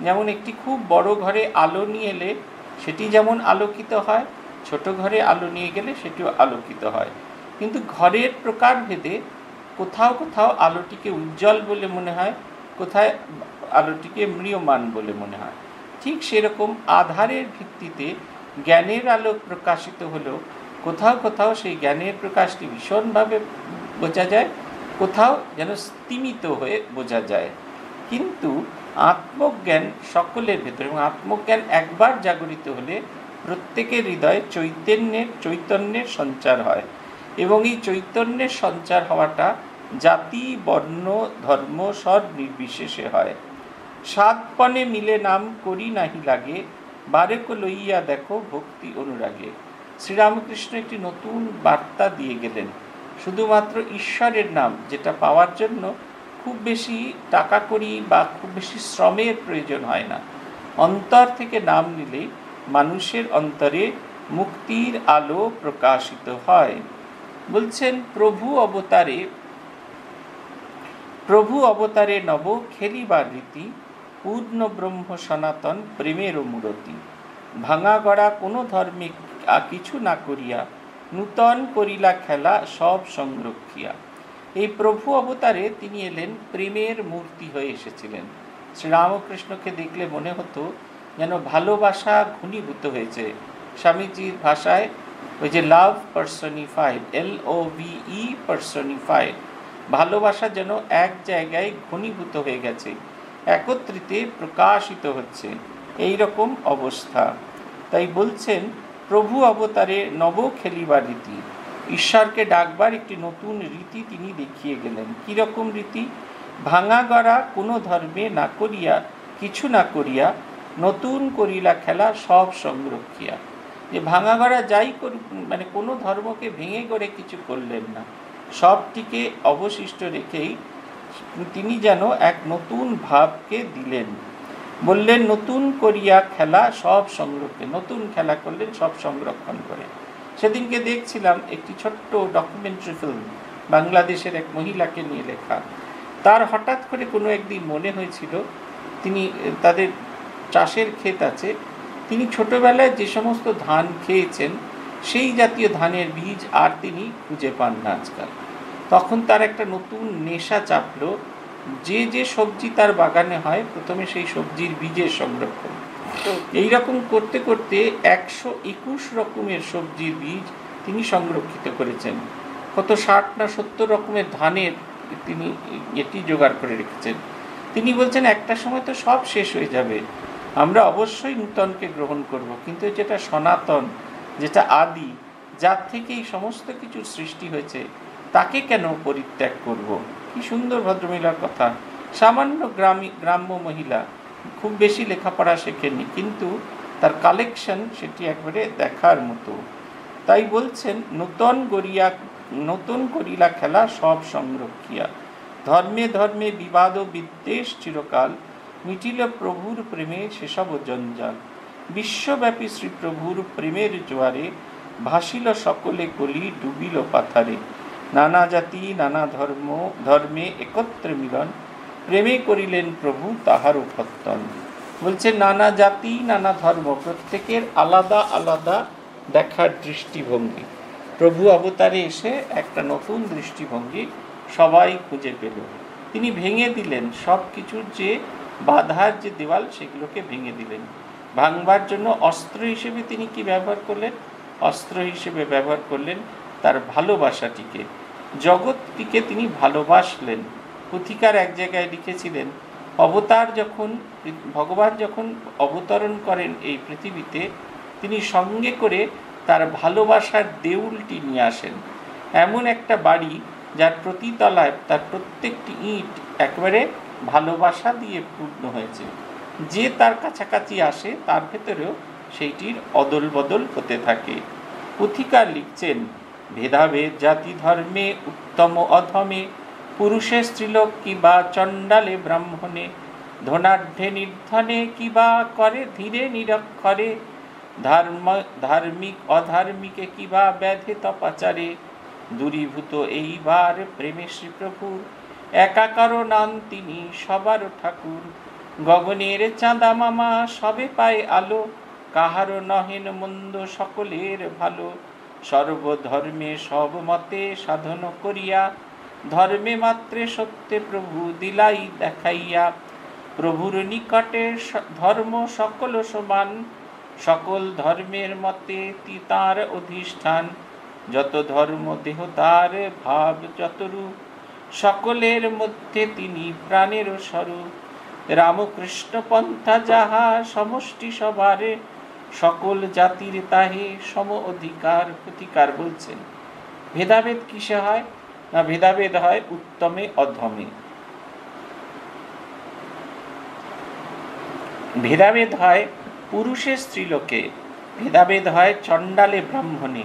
যেমন একটি খুব বড় ঘরে আলো নিয়ে এলে, সেটি যেমন আলোকিত হয় ছোট ঘরে আলো নিয়ে গেলে সেটিও আলোকিত হয়। কিন্তু ঘরের প্রকারভেদে কোথাও কোথাও আলোটিকে উজ্জ্বল বলে মনে হয়, কোথায় আলোটিকে মৃয়মান বলে মনে হয়। ঠিক সেরকম আধারের ভিত্তিতে জ্ঞানের আলো প্রকাশিত হলেও কোথাও কোথাও সেই জ্ঞানের প্রকাশটি ভীষণভাবে বোঝা যায়, কোথাও যেন স্তিমিত হয়ে বোঝা যায়। কিন্তু আত্মজ্ঞান সকলের ভেতরে এবং আত্মজ্ঞান একবার জাগরিত হলে প্রত্যেকের হৃদয়ে চৈতন্যের চৈতন্যের সঞ্চার হয় এবং এই চৈতন্যের সঞ্চার হওয়াটা জাতি, বর্ণ, ধর্ম সব নির্বিশেষে হয়। সাতপনে মিলে নাম করি নাহি লাগে, বারেক লইয়া দেখো ভক্তি অনুরাগে। শ্রীরামকৃষ্ণ একটি নতুন বার্তা দিয়ে গেলেন, শুধুমাত্র ঈশ্বরের নাম যেটা পাওয়ার জন্য খুব বেশি টাকা করি বা খুব বেশি শ্রমের প্রয়োজন হয় না। অন্তর থেকে নাম নিলেই মানুষের অন্তরে মুক্তির আলো প্রকাশিত হয়। বলছেন, প্রভু অবতারে প্রভু অবতারে নব খেলিবার রীতি, পূর্ণ ব্রহ্ম সনাতন প্রেমেরও মূরতি ভাঙা গড়া কোনো ধর্মে কিছু না করিয়া, নূতন করিলা খেলা সব সংরক্ষিয়া। এই প্রভু অবতারে তিনি এলেন প্রেমের মূর্তি হয়ে এসেছিলেন। শ্রীরামকৃষ্ণকে দেখলে মনে হতো যেন ভালোবাসা ঘনীভূত হয়েছে। স্বামীজির ভাষায় ওই যে লাভ পার্সনিফাইড এল ও ই পার্সনিফাইড ভালোবাসা যেন এক জায়গায় ঘনীভূত হয়ে গেছে, একত্রিতে প্রকাশিত হচ্ছে। এই রকম অবস্থা। তাই বলছেন, প্রভু অবতারে নব খেলিবার রীতি ঈশ্বরকে ডাকবার একটি নতুন রীতি তিনি দেখিয়ে গেলেন। কীরকম রীতি? ভাঙা গড়া কোনো ধর্মে না করিয়া, কিছু না করিয়া নতুন করিলা খেলা সব সংরক্ষিয়া। যে ভাঙা গড়া যাই করুক মানে কোনো ধর্মকে ভেঙে গড়ে কিছু করলেন না। সবটিকে অবশিষ্ট রেখেই তিনি যেন এক নতুন ভাবকে দিলেন। বললেন, নতুন করিয়া খেলা সব সংরক্ষণ নতুন খেলা করলেন, সব সংরক্ষণ করে। সেদিনকে দেখছিলাম একটি ছোট্ট ডকুমেন্টারি ফিল্ম বাংলাদেশের এক মহিলাকে নিয়ে লেখা। তার হঠাৎ করে কোনো একদিন মনে হয়েছিল, তিনি তাদের চাষের ক্ষেত আছে। তিনি ছোটবেলায় যে সমস্ত ধান খেয়েছেন, সেই জাতীয় ধানের বীজ আর তিনি খুঁজে পান না আজকাল। তখন তার একটা নতুন নেশা চাপলো। যে যে সবজি তার বাগানে হয়, প্রথমে সেই সবজির বীজের সংরক্ষণ। এইরকম করতে করতে একশো একুশ রকমের সবজির বীজ তিনি সংরক্ষিত করেছেন। কত ষাট না সত্তর রকমের ধানের তিনি এটি জোগাড় করে রেখেছেন। তিনি বলছেন, একটা সময় তো সব শেষ হয়ে যাবে। আমরা অবশ্যই নূতনকে গ্রহণ করব। কিন্তু যেটা সনাতন, যেটা আদি, যার থেকে এই সমস্ত কিছু সৃষ্টি হয়েছে, তাকে কেন পরিত্যাগ করব। কি সুন্দর ভদ্রমহিলার কথা। সামান্য গ্রামী, গ্রাম্য মহিলা, খুব বেশি লেখাপড়া শেখেনি কিন্তু তার কালেকশন সেটি একবারে দেখার মতো। তাই বলছেন, নূতন গড়িয়া নতুন করিলা খেলা সব সংরক্ষিয়া। ধর্মে ধর্মে বিবাদ ও বিদ্বেষ চিরকাল মিটিল প্রভুর প্রেমে সেসব জঞ্জাল। বিশ্বব্যাপী শ্রীপ্রভুর প্রেমের জোয়ারে ভাসিল সকলে কলি, ডুবিল পাথারে। নানা জাতি, নানা ধর্ম, ধর্মে একত্রে মিলন। প্রেমে করিলেন প্রভু তাহার উপত্তন। বলছে, নানা জাতি, নানা ধর্ম, প্রত্যেকের আলাদা আলাদা দেখার দৃষ্টিভঙ্গি। প্রভু অবতারে এসে একটা নতুন দৃষ্টিভঙ্গি সবাই খুঁজে পেল। তিনি ভেঙে দিলেন সব কিছুর যে বাধার যে দেওয়াল সেগুলোকে ভেঙে দিলেন। ভাঙবার জন্য অস্ত্র হিসেবে তিনি কি ব্যবহার করলেন? অস্ত্র হিসেবে ব্যবহার করলেন তার ভালোবাসাটিকে। জগৎটিকে তিনি ভালোবাসলেন। পুথিকার এক জায়গায় লিখেছিলেন, অবতার যখন, ভগবান যখন অবতরণ করেন এই পৃথিবীতে, তিনি সঙ্গে করে তার ভালোবাসার দেউলটি নিয়ে আসেন। এমন একটা বাড়ি যার প্রতিতলায় তার প্রত্যেকটি ইট একবারে ভালোবাসা দিয়ে পূর্ণ হয়েছে। যে তার কাছাকাছি আসে, তার ভেতরেও সেইটির অদল বদল হতে থাকে। পুথিকার লিখছেন, ভেদাভেদ জাতি ধর্মে উত্তম অধমে, পুরুষে স্ত্রীলোক কিবা চণ্ডালে ব্রাহ্মণে, ধনাঢ্যে নির্ধনে কিবা করে ধীরে নিরক্ষরে, ধর্ম, ধার্মিক অধার্মিকে কিবা ব্যাধে তপাচারে, দূরীভূত এইবার প্রেমে শ্রীপ্রভুর একাকার নাম তিনি, সবার ঠাকুর। গগনের চাঁদা মামা সবে পায় আলো, কাহারও নহেন মন্দ সকলের ভালো। সর্বধর্মে সব মতে সাধন করিয়া, ধর্মে মাত্রে সত্যে প্রভু দিলাই দেখাইয়া। প্রভুর নিকটে ধর্ম সকল সমান, সকল ধর্মের মতে তার অধিষ্ঠান। যত ধর্ম দেহ তার ভাব যতরূপ সকলের মধ্যে তিনি প্রাণের স্বরূপ। রামকৃষ্ণ পন্থা যাহা সমষ্টি সবারে সকল জাতির তাহে সম অধিকার প্রতিকার বলছেন। ভেদাভেদ কিসে হয়? না ভেদাভেদ হয় উত্তমে অধমে। ভেদাভেদ হয় পুরুষে স্ত্রীলোকে। ভেদাভেদ হয় চণ্ডালে ব্রাহ্মণে।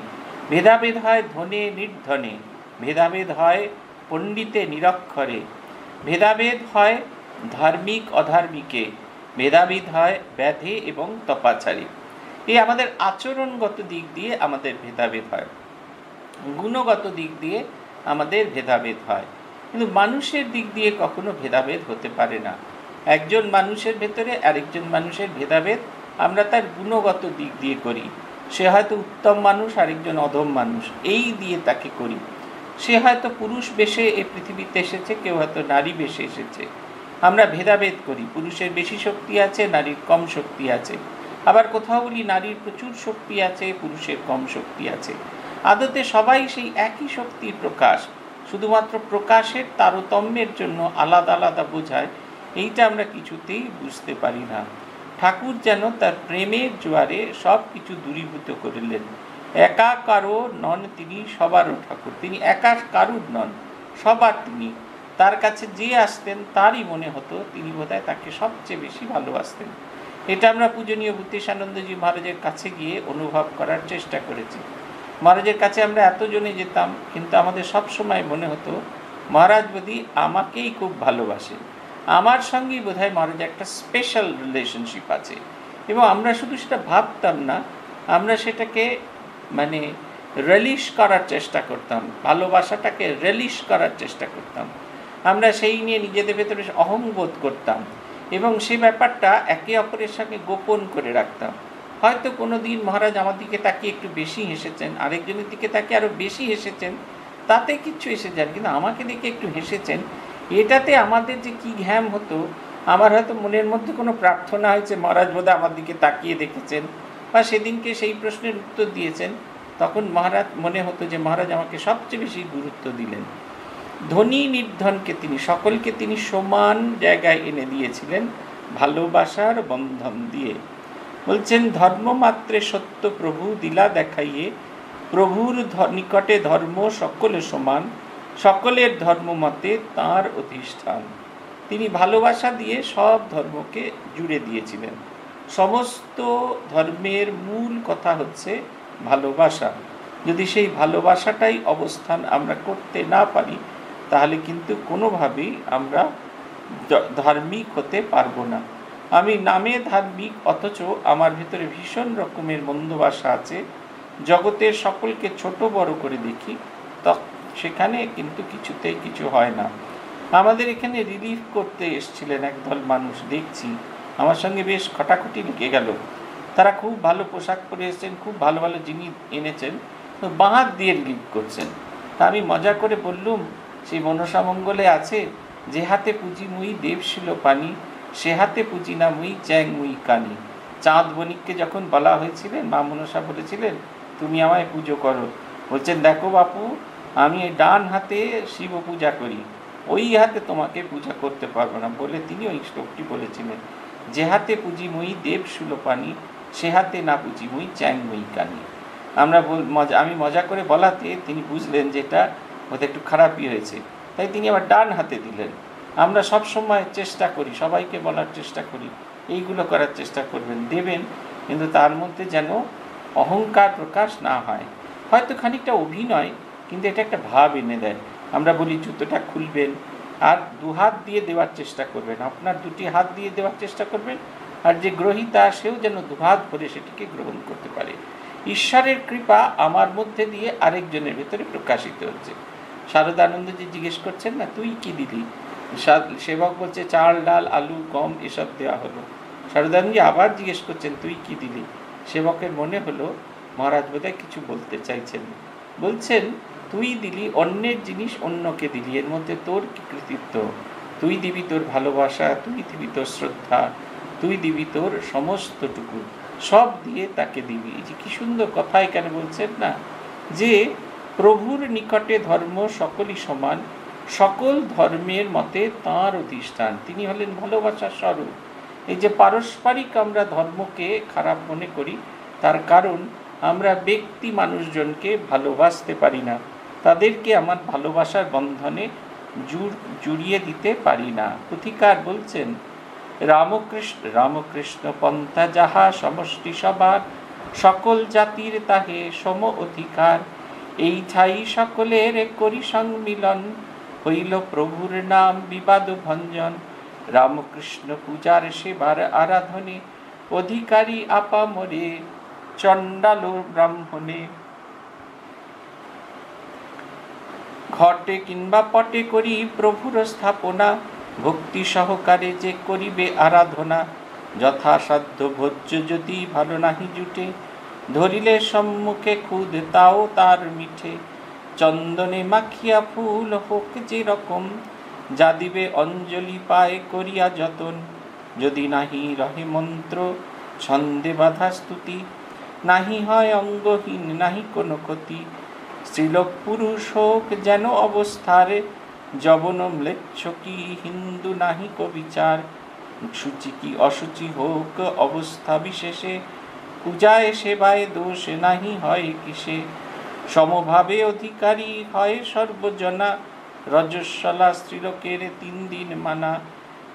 ভেদাভেদ হয় ধনে নির্ধনে। ভেদাভেদ হয় পণ্ডিতে নিরক্ষরে। ভেদাভেদ হয় ধার্মিক অধার্মিকে ভেদাভেদ হয় ব্যাধে এবং তপাচারী। এই আমাদের আচরণগত দিক দিয়ে আমাদের ভেদাভেদ হয়। গুণগত দিক দিয়ে আমাদের ভেদাভেদ হয়। কিন্তু মানুষের দিক দিয়ে কখনো ভেদাভেদ হতে পারে না। একজন মানুষের ভেতরে আরেকজন মানুষের ভেদাভেদ আমরা তার গুণগত দিক দিয়ে করি। সে হয়তো উত্তম মানুষ, আরেকজন অধম মানুষ। এই দিয়ে তাকে করি। সে হয়তো পুরুষ বেশে এ পৃথিবীতে এসেছে, কেউ হয়তো নারী বেশে এসেছে। আমরা ভেদাভেদ করি, পুরুষের বেশি শক্তি আছে, নারীর কম শক্তি আছে। আবার কোথাও বলি নারীর প্রচুর শক্তি আছে, পুরুষের কম শক্তি আছে। আদতে সবাই সেই একই শক্তির প্রকাশ, শুধুমাত্র প্রকাশের তারতম্যের জন্য আলাদা আলাদা বোঝায়, এইটা আমরা কিছুতেই বুঝতে পারি না। ঠাকুর যেন তার প্রেমের জোয়ারে সব কিছু দূরীভূত করিলেন। একা কারও নন তিনি সবারও ঠাকুর। তিনি একা কারুর নন, সবার তিনি। তার কাছে যে আসতেন, তারই মনে হতো তিনি বোধহয় তাকে সবচেয়ে বেশি ভালোবাসতেন। এটা আমরা পূজনীয় ভূতেশানন্দজি মহারাজের কাছে গিয়ে অনুভব করার চেষ্টা করেছি। মহারাজের কাছে আমরা এতজনে যেতাম, কিন্তু আমাদের সব সময় মনে হতো, মহারাজ বোধি আমাকেই খুব ভালোবাসে। আমার সঙ্গেই বোধ হয় মহারাজ একটা স্পেশাল রিলেশনশিপ আছে। এবং আমরা শুধু সেটা ভাবতাম না, আমরা সেটাকে মানে রেলিশ করার চেষ্টা করতাম, ভালোবাসাটাকে রেলিশ করার চেষ্টা করতাম। আমরা সেই নিয়ে নিজেদের ভেতরে অহংবোধ করতাম এবং সে ব্যাপারটা একে অপরের সঙ্গে গোপন করে রাখতাম। হয়তো কোনো দিন মহারাজ আমার দিকে তাকিয়ে একটু বেশি হেসেছেন, আরেকজনের দিকে তাকিয়ে আরও বেশি হেসেছেন, তাতে কিচ্ছু এসে যান কিন্তু আমাকে দেখে একটু হেসেছেন, এটাতে আমাদের যে কি ঘ্যাম হতো, আমার হয়তো মনের মধ্যে কোনো প্রার্থনা হয়েছে, মহারাজ বোধহয় আমার দিকে তাকিয়ে দেখেছেন। বা সেদিনকে সেই প্রশ্নের উত্তর দিয়েছেন, তখন মহারাজ, মনে হতো যে মহারাজ আমাকে সবচেয়ে বেশি গুরুত্ব দিলেন। ধনী নির্ধনকে তিনি, সকলকে তিনি সমান জায়গায় এনে দিয়েছিলেন ভালোবাসার বন্ধন দিয়ে। বলছেন, ধর্মমাত্রে সত্য প্রভু দিলা দেখাইয়ে, প্রভুর নিকটে ধর্ম সকলে সমান, সকলের ধর্ম মতে তাঁর অধিষ্ঠান। তিনি ভালোবাসা দিয়ে সব ধর্মকে জুড়ে দিয়েছিলেন। সমস্ত ধর্মের মূল কথা হচ্ছে ভালোবাসা। যদি সেই ভালোবাসাটাই অবস্থান আমরা করতে না পারি, তাহলে কিন্তু কোনোভাবেই আমরা ধার্মিক হতে পারব না। আমি নামে ধার্মিক, অথচ আমার ভিতরে ভীষণ রকমের মন্দবাসা আছে। জগতের সকলকে ছোট বড় করে দেখি সেখানে কিন্তু কিছুতেই কিছু হয় না। আমাদের এখানে রিলিফ করতে এসছিলেন একদল মানুষ, দেখছি। আমার সঙ্গে বেশ খটাখটি লেগে গেল। তারা খুব ভালো পোশাক পরে এসেছেন, খুব ভালো ভালো জিনিস এনেছেন, বাঁহাত দিয়ে রিলিফ করছেন। তা আমি মজা করে বললুম সেই মনসামঙ্গলে আছে, যে হাতে পুঁজি মুই, দেব ছিল পানি, সে হাতে পুঁজি না মুই, চ্যাং মুই কানি। চাঁদ বণিককে যখন বলা হয়েছিলেন, মা মনসা বলেছিলেন, তুমি আমায় পুজো করো। বলছেন, দেখো বাপু, আমি ডান হাতে শিব পূজা করি, ওই হাতে তোমাকে পূজা করতে পারব না। বলে তিনি ওই শ্লোকটি বলেছিলেন। যে হাতে পুঁজি মই, দেব সুলোপানি সে হাতে না পুঁজি মই, চ্যাং মই কানি। আমরা আমি মজা করে বলাতে তিনি বুঝলেন যে এটা হয়তো একটু খারাপই হয়েছে। তাই তিনি আবার ডান হাতে দিলেন। আমরা সব সময় চেষ্টা করি, সবাইকে বলার চেষ্টা করি, এইগুলো করার চেষ্টা করবেন, দেবেন, কিন্তু তার মধ্যে যেন অহংকার প্রকাশ না হয়। হয়তো খানিকটা অভিনয়, কিন্তু এটা একটা ভাব এনে দেয়। আমরা বলি, জুতোটা খুলবেন আর দু হাত দিয়ে দেওয়ার চেষ্টা করবেন। আপনার দুটি হাত দিয়ে দেওয়ার চেষ্টা করবেন আর যে গ্রহিতা, সেও যেন দুহাত ভরে সেটিকে গ্রহণ করতে পারে। ঈশ্বরের কৃপা আমার মধ্যে দিয়ে আরেকজনের ভেতরে প্রকাশিত হচ্ছে। শারদানন্দজি জিজ্ঞেস করছেন, না, তুই কি দিলি? সেবক বলছে, চাল, ডাল, আলু, গম, এসব দেওয়া হলো। শারদানন্দজি আবার জিজ্ঞেস করছেন, তুই কি দিলি? সেবকের মনে হলো, মহারাজ বোধহয় কিছু বলতে চাইছেন। বলছেন তুই দিলি অন্যের জিনিস অন্যকে দিলি, এর মধ্যে তোর কি কৃতিত্ব? তুই দিবি তোর ভালোবাসা, তুই দিবি তোর শ্রদ্ধা, তুই দিবি তোর সমস্তটুকু, সব দিয়ে তাকে দিবি। এই যে কি সুন্দর কথা এখানে বলছেন না? যে প্রভুর নিকটে ধর্ম সকলই সমান, সকল ধর্মের মতে তাঁর অধিষ্ঠান। তিনি হলেন ভালোবাসার স্বরূপ। এই যে পারস্পরিক আমরা ধর্মকে খারাপ মনে করি, তার কারণ আমরা ব্যক্তি মানুষজনকে ভালোবাসতে পারি না। তাদেরকে আমার ভালোবাসার বন্ধনে জুড়িয়ে দিতে পারি না। পুথিকার বলছেন, রামকৃষ্ণ রামকৃষ্ণ পন্থা যাহা সমষ্টি সবার, সকল জাতির তাহে সম অধিকার। এই ছাই সকলের করি সংমিলন হইল প্রভুর নাম বিবাদ ভঞ্জন। রামকৃষ্ণ পূজার সেবার আরাধনে, অধিকারী আপা মরে চণ্ডাল ব্রাহ্মণে ঘটে কিংবা পটে করি প্রভুর স্থাপনা, ভক্তি সহকারে যে করিবে আরাধনা, যথাসাধ্য ভোজ্য যদি ভালো নাহি জুটে, ধরিলে সম্মুখে খুদ তাও তার মিঠে। চন্দনে মাখিয়া ফুল হোক যে রকম, যা দিবে অঞ্জলি পায় করিয়া যতন। যদি নাহি রহে মন্ত্র, ছন্দে বাধা স্তুতি, নাহি হয় অঙ্গহীন, নাহি কোনো ক্ষতি। স্ত্রীলোক পুরুষ হোক, যেন অবস্থারে যবন ম্লেচ্ছ কি হিন্দু নাহি কবিচার। সূচি কি অসুচি হোক, অবস্থা বিশেষে। পূজায়, সেবায় দোষ নাহি হয় কিসে। সমভাবে অধিকারী হয় সর্বজনা। রজস্বলা স্ত্রীলোকের তিন দিন মানা।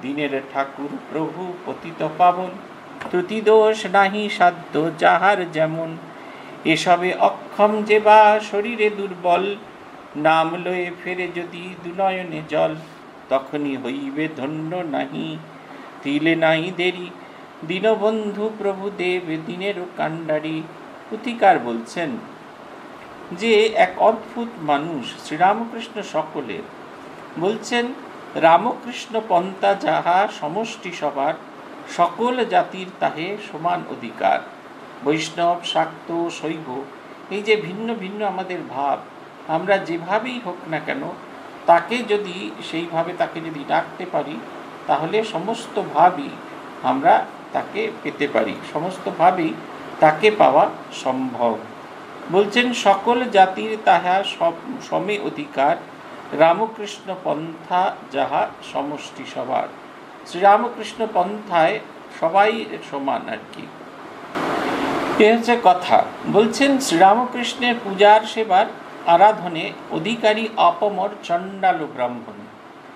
দিনের ঠাকুর, প্রভু, পতিত পাবন। ত্রুতি দোষ নাহি সাধ্য যাহার যেমন। এসবে অক্ষম যে বা শরীরে দুর্বল, নাম লয়ে ফেরে যদি দুনয়নে জল, তখনই হইবে ধন্য নাহি। তিলে নাহি দেরি, দীনবন্ধু প্রভু দেব দিনেরও কাণ্ডারি পুতিকার বলছেন, যে এক অদ্ভুত মানুষ শ্রীরামকৃষ্ণ সকলের, বলছেন, রামকৃষ্ণ পন্থা যাহা সমষ্টি সবার, সকল জাতির তাহে সমান অধিকার। বৈষ্ণব, শাক্ত, শৈব এই যে ভিন্ন ভিন্ন আমাদের ভাব, আমরা যেভাবেই হোক না কেন, তাকে যদি সেইভাবে তাকে যদি ডাকতে পারি, তাহলে সমস্ত ভাবই আমরা তাকে পেতে পারি। সমস্তভাবেই তাকে পাওয়া সম্ভব। বলছেন, সকল জাতির তাহা সব, সমে অধিকার। রামকৃষ্ণ পন্থা যাহা সমষ্টি সবার। শ্রীরামকৃষ্ণ পন্থায় সবাই সমান আর কি। এ হচ্ছে কথা। বলছেন, শ্রীরামকৃষ্ণের পূজার সেবার আরাধনে অধিকারী অপমর চণ্ডাল ব্রাহ্মণ।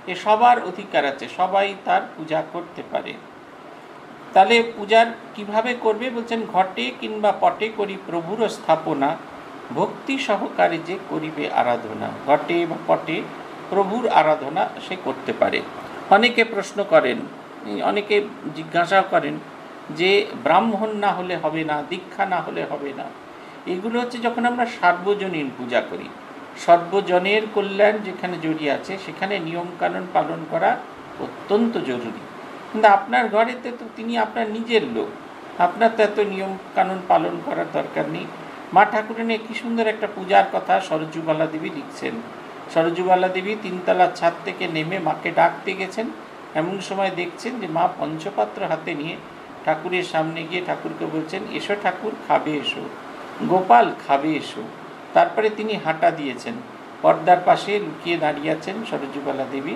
এ সবার অধিকার আছে, সবাই তার পূজা করতে পারে। তাহলে পূজার কীভাবে করবে? বলছেন, ঘটে কিংবা পটে করি প্রভুর স্থাপনা, ভক্তি সহকারে যে করিবে আরাধনা, ঘটে বা পটে প্রভুর আরাধনা সে করতে পারে। অনেকে প্রশ্ন করেন, অনেকে জিজ্ঞাসা করেন যে ব্রাহ্মণ না হলে হবে না, দীক্ষা না হলে হবে না। এগুলো হচ্ছে যখন আমরা সার্বজনীন পূজা করি। সর্বজনের কল্যাণ যেখানে জড়িয়ে আছে, সেখানে নিয়মকানুন পালন করা অত্যন্ত জরুরি। কিন্তু আপনার ঘরেতে তো তিনি আপনার নিজের লোক। আপনার তো এত নিয়মকানুন পালন করার দরকার নেই। মা ঠাকুরানী কি সুন্দর একটা পূজার কথা সরজুবালা দেবী লিখছেন। সরজুবালা দেবী তিনতলার ছাদ থেকে নেমে মাকে ডাকতে গেছেন। এমন সময় দেখছেন যে মা পঞ্চপাত্র হাতে নিয়ে ঠাকুরের সামনে গিয়ে ঠাকুরকে বলছেন, এসো ঠাকুর, খাবে এসো। গোপাল, খাবে এসো। তারপরে তিনি হাঁটা দিয়েছেন। পর্দার পাশে লুকিয়ে দাঁড়িয়ে আছেন সরজুবালা দেবী।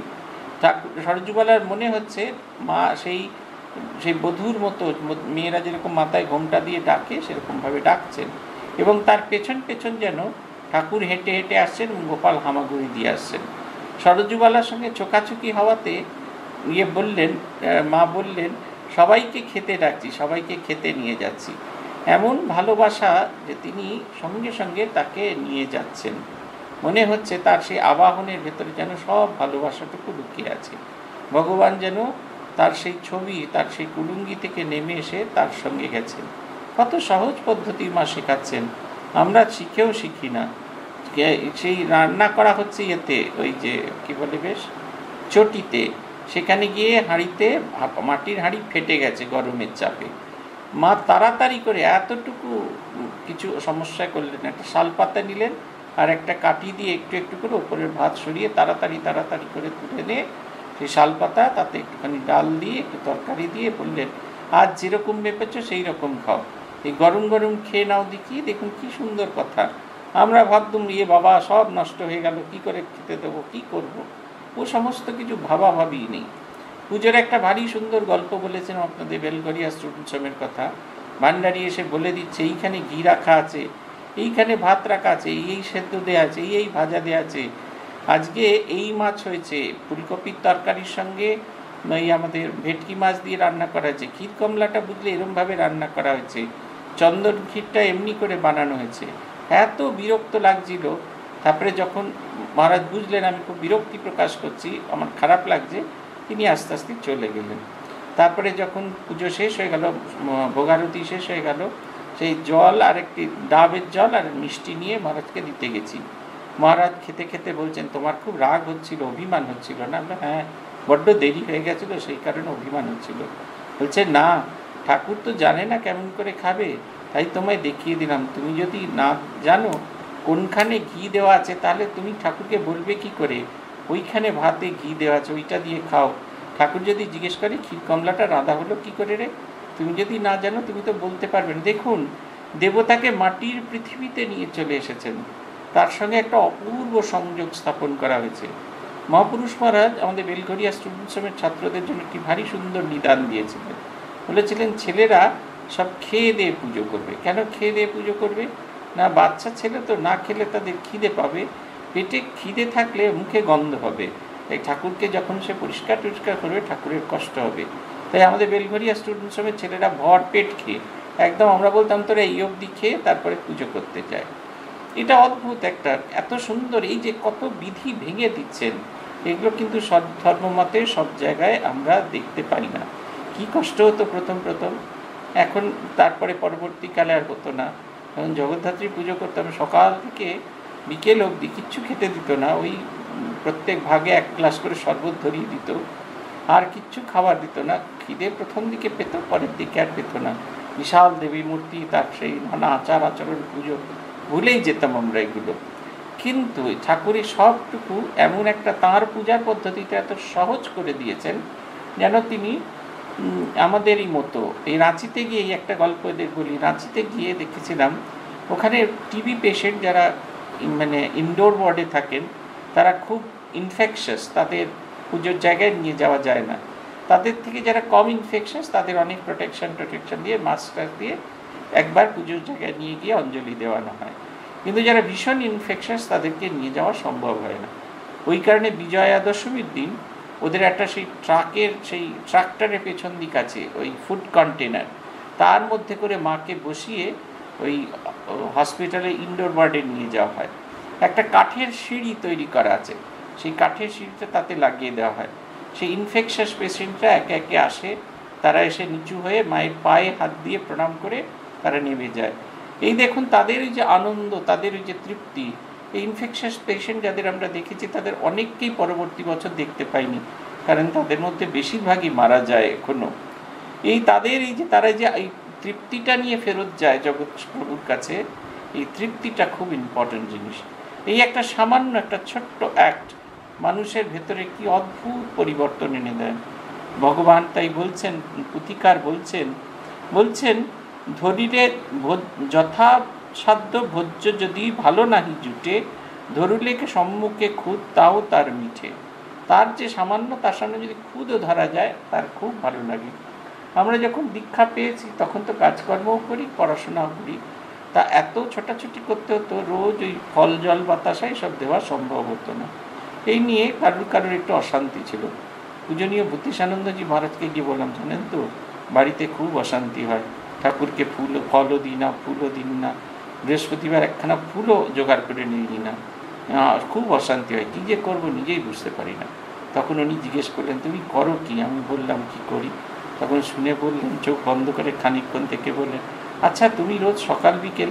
ঠাকুর, সরজুবালার মনে হচ্ছে মা সেই সেই বধুর মতো, মেয়েরা যেরকম মাথায় ঘোমটা দিয়ে ডাকে, সেরকমভাবে ডাকছেন। এবং তার পেছন পেছন যেন ঠাকুর হেঁটে হেঁটে আসছেন গোপাল হামাগুড়ি দিয়ে আসছেন। সরজুবালার সঙ্গে চোখাচুকি হওয়াতে ইয়ে বললেন মা বললেন সবাইকে খেতে ডাকছি, সবাইকে খেতে নিয়ে যাচ্ছি। এমন ভালোবাসা যে তিনি সঙ্গে সঙ্গে তাকে নিয়ে যাচ্ছেন। মনে হচ্ছে তার সেই আবাহনের ভেতরে যেন সব ভালোবাসাটুকু লুকিয়ে আছে। ভগবান যেন তার সেই ছবি, তার সেই কুলুঙ্গি থেকে নেমে এসে তার সঙ্গে গেছেন। কত সহজ পদ্ধতি মা শেখাচ্ছেন। আমরা শিখেও শিখি না। সেই রান্না করা হচ্ছে ইয়েতে, ওই যে, কি বলে বেশ? চটিতে। সেখানে গিয়ে হাঁড়িতে মাটির হাঁড়ি ফেটে গেছে গরমের চাপে। মা তাড়াতাড়ি করে এতটুকু কিছু সমস্যা করলেন, একটা শাল পাতা নিলেন আর একটা কাটি দিয়ে একটু একটু করে ওপরের ভাত সরিয়ে তাড়াতাড়ি তাড়াতাড়ি করে তুলে নিয়ে সেই শাল পাতা, তাতে একটুখানি ডাল দিয়ে, একটু তরকারি দিয়ে বললেন, আজ যেরকম মেপেছো সেই রকম খাও। এই গরম গরম খেয়ে নাও দেখি, দেখুন কি সুন্দর কথা। আমরা ভাবতুম ইয়ে বাবা, সব নষ্ট হয়ে গেল, কি করে খেতে দেবো, কি করব। ও সমস্ত কিছু ভাবা ভাবি নেই। পুজোর একটা ভারী সুন্দর গল্প বলেছেন আপনাদের বেলগড়িয়া স্টুডেন্ট সমের কথা। ভান্ডারি এসে বলে দিচ্ছে, এইখানে ঘি রাখা আছে, এইখানে ভাত রাখা আছে, এই এই সেদ্ধ দেওয়া আছে, এই এই ভাজা দেওয়া আছে। আজকে এই মাছ হয়েছে, ফুলকপির তরকারির সঙ্গে এই আমাদের ভেটকি মাছ দিয়ে রান্না করা হয়েছে। ক্ষীর কমলাটা বুঝলে এরমভাবে রান্না করা হয়েছে। চন্দন ক্ষীরটা এমনি করে বানানো হয়েছে। এত বিরক্ত লাগছিল তারপরে যখন মহারাজ বুঝলেন, আমি খুব বিরক্তি প্রকাশ করছি, আমার খারাপ লাগছে, তিনি আস্তে আস্তে চলে গেলেন। তারপরে যখন পুজো শেষ হয়ে গেল ভোগারতি শেষ হয়ে গেল, সেই জল আর একটি ডাবের জল আর মিষ্টি নিয়ে মহারাজকে দিতে গেছি। মহারাজ খেতে খেতে বলছেন, তোমার খুব রাগ হচ্ছিল, অভিমান হচ্ছিল না? আমরা হ্যাঁ বড্ড দেরি হয়ে গেছিল, সেই কারণে অভিমান হচ্ছিল। বলছে, না, ঠাকুর তো জানে না কেমন করে খাবে, তাই তোমায় দেখিয়ে দিলাম। তুমি যদি না জানো কোনখানে ঘি দেওয়া আছে, তাহলে তুমি ঠাকুরকে বলবে কি করে? ওইখানে ভাতে ঘি দেওয়া আছে, ওইটা দিয়ে খাও। ঠাকুর যদি জিজ্ঞেস করে, ক্ষীর কমলাটা রাঁধা হলো কি করে রে? তুমি যদি না জানো, তুমি তো বলতে পারবে না। দেখুন, দেবতাকে মাটির পৃথিবীতে নিয়ে চলে এসেছেন। তার সঙ্গে একটা অপূর্ব সংযোগ স্থাপন করা হয়েছে। মহাপুরুষ মহারাজ আমাদের বেলঘরিয়া স্টুডেন্ট সমের ছাত্রদের জন্য একটি ভারী সুন্দর নিদান দিয়েছিলেন। বলেছিলেন, ছেলেরা সব খেয়ে দিয়ে পুজো করবে। কেন খেয়ে দিয়ে পুজো করবে? না, বাচ্চা ছেলে তো না খেলে তাদের খিদে পাবে। পেটে খিদে থাকলে মুখে গন্ধ হবে। তাই ঠাকুরকে যখন সে পরিষ্কার টরিষ্কার করবে, ঠাকুরের কষ্ট হবে। তাই আমাদের বেলঘরিয়া স্টুডেন্ট সমেত ছেলেরা ভর পেট খেয়ে, একদম আমরা বলতাম, তোরা এই অবধি খেয়ে তারপরে পুজো করতে যায়। এটা অদ্ভুত একটা, এত সুন্দর, এই যে কত বিধি ভেঙে দিচ্ছেন, এগুলো কিন্তু সব ধর্মমতে সব জায়গায় আমরা দেখতে পাই না। কি কষ্ট হতো প্রথম প্রথম। এখন তারপরে পরবর্তীকালে আর হতো না। কারণ জগদ্ধাত্রী পুজো করতাম সকাল থেকে বিকেল অবধি কিচ্ছু খেতে দিত না, ওই প্রত্যেক ভাগে এক গ্লাস করে শরবত ধরিয়ে দিত, আর কিচ্ছু খাবার দিত না, খিদে প্রথম দিকে পেত, পরের দিকে আর পেত না। বিশাল দেবী মূর্তি, তার সেই নানা আচার আচরণ, পুজো, ভুলেই যেতাম আমরা এগুলো। কিন্তু ঠাকুরের সবটুকু এমন একটা তাঁর পূজার পদ্ধতিতে এত সহজ করে দিয়েছেন, যেন তিনি আমাদেরই মতো। এই রাঁচিতে গিয়ে একটা গল্প এদের বলি। রাঁচিতে গিয়ে দেখেছিলাম, ওখানে টিবি পেশেন্ট যারা মানে ইনডোর ওয়ার্ডে থাকেন, তারা খুব ইনফেকশাস তাদের পুজোর জায়গায় নিয়ে যাওয়া যায় না। তাদের থেকে যারা কম ইনফেকশাস তাদের অনেক প্রোটেকশন প্রোটেকশন দিয়ে মাস্ক দিয়ে একবার পুজোর জায়গায় নিয়ে গিয়ে অঞ্জলি দেওয়ানো হয়। কিন্তু যারা ভীষণ ইনফেকশাস তাদেরকে নিয়ে যাওয়া সম্ভব হয় না। ওই কারণে বিজয়া দশমীর দিন ওদের একটা সেই ট্রাকের, সেই ট্রাক্টরের পেছন দিক আছে, ওই ফুড কন্টেনার তার মধ্যে করে মাকে বসিয়ে ওই হসপিটালে ইনডোর ওয়ার্ডে নিয়ে যাওয়া হয়। একটা কাঠের সিঁড়ি তৈরি করা আছে। সেই কাঠের সিঁড়িটা তাতে লাগিয়ে দেওয়া হয়। সেই ইনফেকশাস পেশেন্টরা একে একে আসে, তারা এসে নিচু হয়ে মায়ের পায়ে হাত দিয়ে প্রণাম করে তারা নেমে যায়। এই দেখুন, তাদের ওই যে আনন্দ, তাদের ওই যে তৃপ্তি এই ইনফেকশাস পেশেন্ট যাদের আমরা দেখেছি, তাদের অনেককেই পরবর্তী বছর দেখতে পাইনি। কারণ তাদের মধ্যে বেশিরভাগই মারা যায় এখনও। এই তাদের এই যে, তারা যে, এই তৃপ্তিটা নিয়ে ফেরত যায় জগৎ প্রভুর কাছে, এই তৃপ্তিটা খুব ইম্পর্টেন্ট জিনিস। এই একটা সামান্য একটা ছোট্ট অ্যাক্ট মানুষের ভেতরে কি অদ্ভুত পরিবর্তন এনে দেয়। ভগবান তাই বলছেন পুতিকার বলছেন বলছেন ধরিলে যথা তৎসাধ্য ভোজ্য যদি ভালো নাহি জুটে, ধরুলেকে সম্মুখে খুদ তাও তার মিঠে। তার যে সামান্য তার সামনে যদি খুদও ধরা যায়, তার খুব ভালো লাগে। আমরা যখন দীক্ষা পেয়েছি, তখন তো কাজকর্মও করি, পড়াশোনাও করি। তা এত ছোটাছুটি করতে হতো, রোজ ওই ফল, জল, বাতাসা সব দেওয়া সম্ভব হতো না। এই নিয়ে কারুর কারোর একটু অশান্তি ছিল। পূজনীয় ভূতিসানন্দজি মহারাজকে গিয়ে বললাম, জানেন তো, বাড়িতে খুব অশান্তি হয়। ঠাকুরকে ফুল, ফলও দিই না, ফুলও দিন না। বৃহস্পতিবার একখানা ফুলও জোগাড় করে নিয়ে না খুব অশান্তি হয়, কী যে করব নিজেই বুঝতে পারি না। তখন উনি জিজ্ঞেস করলেন, তুমি করো কি? আমি বললাম, কি করি? তখন শুনে বললেন, চোখ বন্ধ করে খানিকক্ষণ থেকে বললেন আচ্ছা তুমি রোজ সকাল বিকেল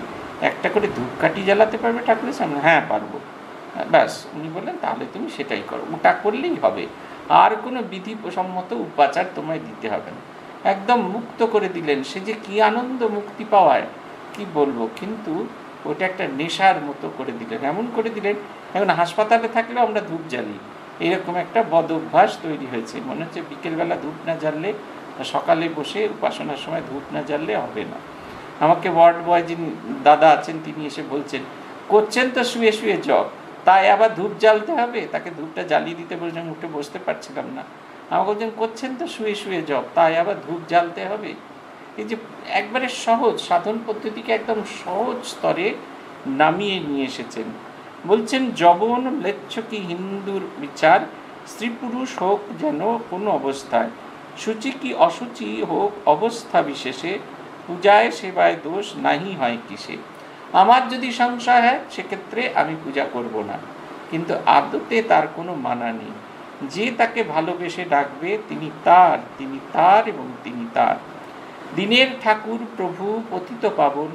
একটা করে ধূপকাঠি জ্বালাতে পারবে ঠাকুরের সামনে? হ্যাঁ পারব। ব্যাস, উনি বললেন, তাহলে তুমি সেটাই করো, ওটা করলেই হবে। আর কোনো বিধি সম্মত উপাচার তোমায় দিতে হবে না। একদম মুক্ত করে দিলেন। সে যে কি আনন্দ মুক্তি পাওয়ায় কি বলব? কিন্তু ওটা একটা নেশার মতো করে দিলেন। এমন করে দিলেন, এখন হাসপাতালে থাকলে আমরা ধূপ জ্বালি। এরকম একটা বদ অভ্যাস তৈরি হয়েছে। মনে হচ্ছে বিকেলবেলা ধূপ না জ্বাললে, সকালে বসে উপাসনার সময় ধূপ না জ্বাললে হবে না। আমাকে ওয়ার্ড বয় যিনি, দাদা আছেন, তিনি এসে বলছেন, করছেন তো শুয়ে শুয়ে জব তাই আবার ধূপ জ্বালতে হবে? তাকে ধূপটা জ্বালিয়ে দিতে বলছেন উঠে বসতে পারছিলাম না। আমাকে বলছেন, করছেন তো শুয়ে শুয়ে জব তাই আবার ধূপ জ্বালতে হবে? এই যে একবারে সহজ, সাধন পদ্ধতিকে একদম সহজ স্তরে নামিয়ে নিয়ে এসেছেন। বলছেন জবন লেচ্ছ কি হিন্দুর বিচার? স্ত্রী পুরুষ হোক যেন কোনো অবস্থায়। সূচি কি অসুচি হোক অবস্থা বিশেষে। পূজায় সেবায় দোষ নাহি হয় কিসে। আমার যদি সংশয় হয়, সেক্ষেত্রে আমি পূজা করব না। কিন্তু আদতে তার কোনো মানা নেই। যে তাকে ভালোবেসে ডাকবে, তিনি তার তিনি তার এবং তিনি তার। দিনের ঠাকুর প্রভু পতিত পাবন,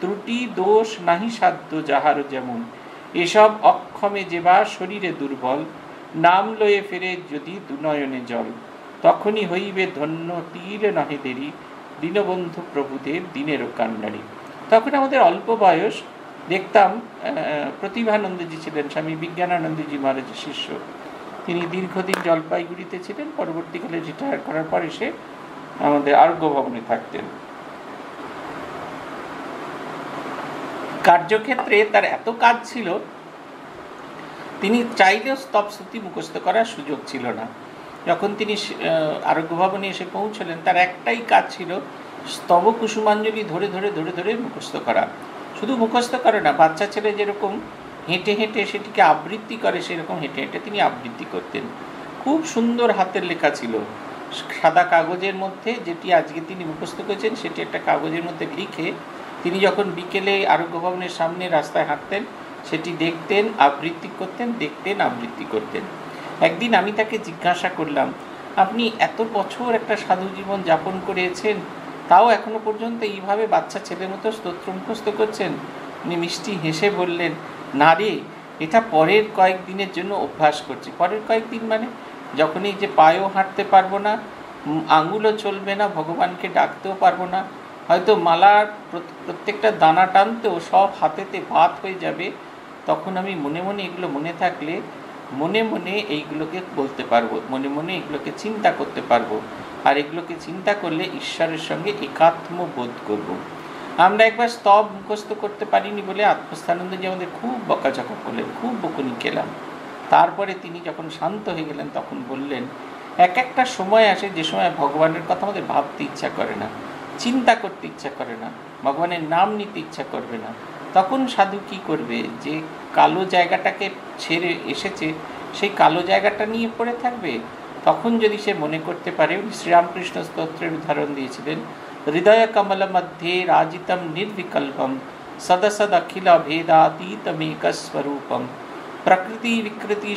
ত্রুটি দোষ নাহি সাধ্য যাহার যেমন। এসব অক্ষমে যেবা শরীরে দুর্বল, নাম লয়ে ফেরে যদি দুনয়নে জল। তখনই হইবে ধন্য তীর নহে দেরি, দীনবন্ধু প্রভুদেব দিনেরও কান্ডারি। তখন আমাদের অল্প বয়স, দেখতাম প্রতিভানন্দজি ছিলেন, স্বামী বিজ্ঞানানন্দজি মহারাজের শিষ্য। তিনি দীর্ঘদিন জলপাইগুড়িতে ছিলেন, পরবর্তীকালে রিটায়ার করার পর এসে আমাদের আরোগ্য ভবনে থাকতেন। কার্যক্ষেত্রে তার এত কাজ ছিল, তিনি চাইলেও স্তবস্তুতি মুখস্থ করার সুযোগ ছিল না। যখন তিনি আরোগ্য ভবনে এসে পৌঁছলেন, তার একটাই কাজ ছিল স্তব কুসুমাঞ্জলি ধরে ধরে ধরে ধরে মুখস্থ করা। শুধু মুখস্থ করে না, বাচ্চা ছেলে যেরকম হেঁটে হেঁটে সেটিকে আবৃত্তি করে, সেরকম হেঁটে হেঁটে তিনি আবৃত্তি করতেন। খুব সুন্দর হাতের লেখা ছিল। সাদা কাগজের মধ্যে যেটি আজকে তিনি মুখস্থ করেছেন, সেটি একটা কাগজের মধ্যে লিখে তিনি যখন বিকেলে আরোগ্য ভবনের সামনে রাস্তায় হাঁটতেন, সেটি দেখতেন, আবৃত্তি করতেন, দেখতেন, আবৃত্তি করতেন। একদিন আমি তাকে জিজ্ঞাসা করলাম, আপনি এত বছর একটা সাধু জীবন যাপন করেছেন, তাও এখনও পর্যন্ত এইভাবে বাচ্চা ছেলের মতো স্তোত্র মুখস্থ করছেন? উনি মিষ্টি হেসে বললেন, না রে, এটা পরের কয়েকদিনের জন্য অভ্যাস করছি। পরের কয়েকদিন মানে? যখন এই যে পায়েও হাঁটতে পারব না আঙুলও চলবে না, ভগবানকে ডাকতেও পারব না, হয়তো মালার প্রত্যেকটা দানা টানতেও সব হাতেতে ভাত হয়ে যাবে, তখন আমি মনে মনে এগুলো মনে থাকলে মনে মনে এইগুলোকে বলতে পারব, মনে মনে এগুলোকে চিন্তা করতে পারব, আর এগুলোকে চিন্তা করলে ঈশ্বরের সঙ্গে একাত্ম বোধ করব। আমরা একবার স্তব মুখস্থ করতে পারিনি বলে আত্মস্থানন্দজি আমাদের খুব বকাঝকা করলেন, খুব বকুনি খেলাম তারপরে তিনি যখন শান্ত হয়ে গেলেন, তখন বললেন, এক একটা সময় আসে, যে সময় ভগবানের কথা আমাদের ভাবতে ইচ্ছা করে না, চিন্তা করতে ইচ্ছা করে না, ভগবানের নাম নিতে ইচ্ছা করবে না। তখন সাধু কি করবে? যে কালো জায়গাটাকে ছেড়ে এসেছে, সেই কালো জায়গাটা নিয়ে পড়ে থাকবে। তখন যদি সে মনে করতে পারে শ্রীরামকৃষ্ণ স্তোত্রের উদাহরণ দিয়েছিলেন হৃদয় কমল মধ্যে রাজিতম নির্বিকল্পম সদসদ অখিল ভেদাতীতমেকস্বরূপম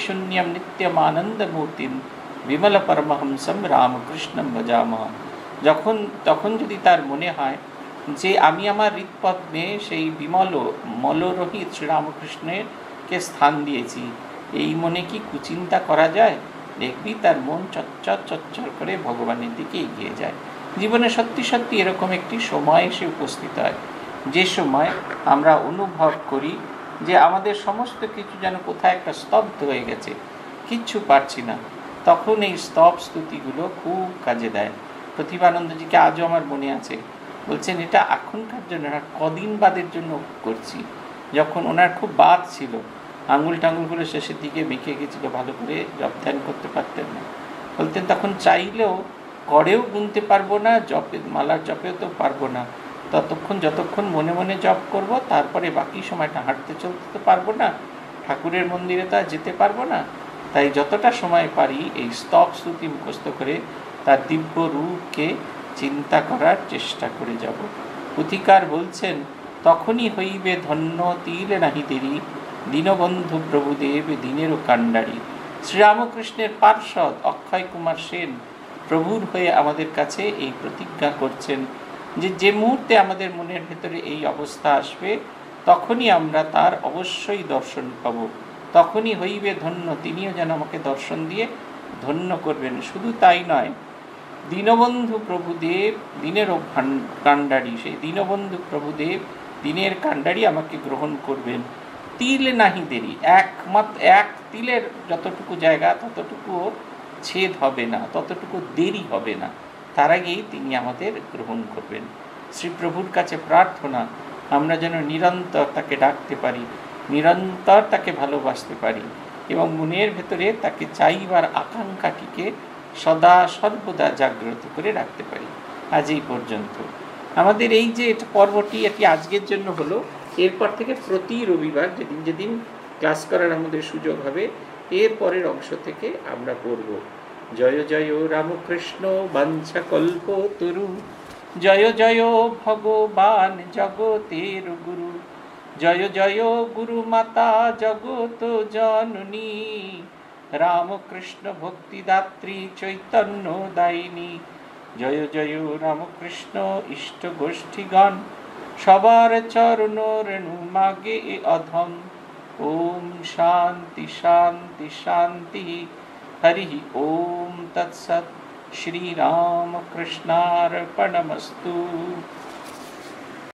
শূন্যম নিত্যমানন্দমূর্তিম বিমল পরমহংসম রামকৃষ্ণম ভজাম যখন তখন যদি তার মনে হয় যে আমি আমার হৃৎপদ্মে সেই বিমল মলরহিত শ্রীরামকৃষ্ণেরকে স্থান দিয়েছি, এই মনে কি কুচিন্তা করা যায়? দেখবি তার মন চচ্চর চচ্চর করে ভগবানের দিকে এগিয়ে যায়। জীবনে সত্যি সত্যি এরকম একটি সময় এসে উপস্থিত হয়। যে সময় আমরা অনুভব করি যে আমাদের সমস্ত কিছু যেন কোথায় একটা স্তব্ধ হয়ে গেছে, কিচ্ছু পারছি না। তখন এই স্তব স্তুতিগুলো খুব কাজে দেয়। প্রতিভানন্দজিকে আজও আমার মনে আছে। বলছেন, এটা এখনকার জন্য কদিন বাদের জন্য করছি। যখন ওনার খুব বাদ ছিল আঙুল টাঙুলগুলো শেষের দিকে বেঁকে গেছিল, ভালো করে জপ ধ্যান করতে পারতেন না। বলতেন, তখন চাইলেও করেও গুনতে পারব না জপে মালার জপেও তো পারব না। ততক্ষণ যতক্ষণ মনে মনে জপ করব, তারপরে বাকি সময়টা হাঁটতে চলতে তো পারব না, ঠাকুরের মন্দিরে তো যেতে পারব না। তাই যতটা সময় পারি এই স্তব শ্রুতি মুখস্থ করে তার দিব্য রূপকে চিন্তা করার চেষ্টা করে যাব। পুথিকার বলছেন, তখনই হইবে ধন্য তীর নাহি দেরি দীনবন্ধু প্রভুদেব দিনেরও কাণ্ডারি। শ্রীরামকৃষ্ণের পার্ষদ অক্ষয় কুমার সেন প্রভুর হয়ে আমাদের কাছে এই প্রতিজ্ঞা করছেন যে যে মুহূর্তে আমাদের মনের ভেতরে এই অবস্থা আসবে, তখনই আমরা তার অবশ্যই দর্শন পাব। তখনই হইবে ধন্য, তিনিও যেন আমাকে দর্শন দিয়ে ধন্য করবেন। শুধু তাই নয়, দীনবন্ধু প্রভুদেব দিনেরও কাণ্ডারি, সেই দীনবন্ধু প্রভুদেব দিনের কাণ্ডারি আমাকে গ্রহণ করবেন। তিল নাহি দেরি একমাত্র এক তিলের যতটুকু জায়গা, ততটুকুও ছেদ হবে না, ততটুকু দেরি হবে না। তার আগেই তিনি আমাদের গ্রহণ করবেন। শ্রীপ্রভুর কাছে প্রার্থনা, আমরা যেন নিরন্তর তাকে ডাকতে পারি, নিরন্তর তাকে ভালোবাসতে পারি এবং মনের ভেতরে তাকে চাইবার আকাঙ্ক্ষাটিকে সদা সর্বদা জাগ্রত করে রাখতে পারি। আজ এই পর্যন্ত। আমাদের এই যে পর্বটি, এটি আজকের জন্য হলো। এরপর থেকে প্রতি রবিবার যেদিন যেদিন ক্লাস করার আমাদের সুযোগ হবে, এর পরের অংশ থেকে আমরা পড়ব। জয় জয় রামকৃষ্ণ বাঞ্ছা কল্প তরু। জয় জয় ভগবান জগতের গুরু। জয় জয় গুরু মাতা জগত জননী। রামকৃষ্ণ ভক্তিদাত্রী চৈতন্য দায়িনী। জয় জয় রামকৃষ্ণ ইষ্ট গোষ্ঠীগণ। সবার চরণ রেণু মাগে অধম। ওম শান্তি শান্তি শান্তি। হরি ওম তৎসৎ শ্রীরামকৃষ্ণার্পণমস্তু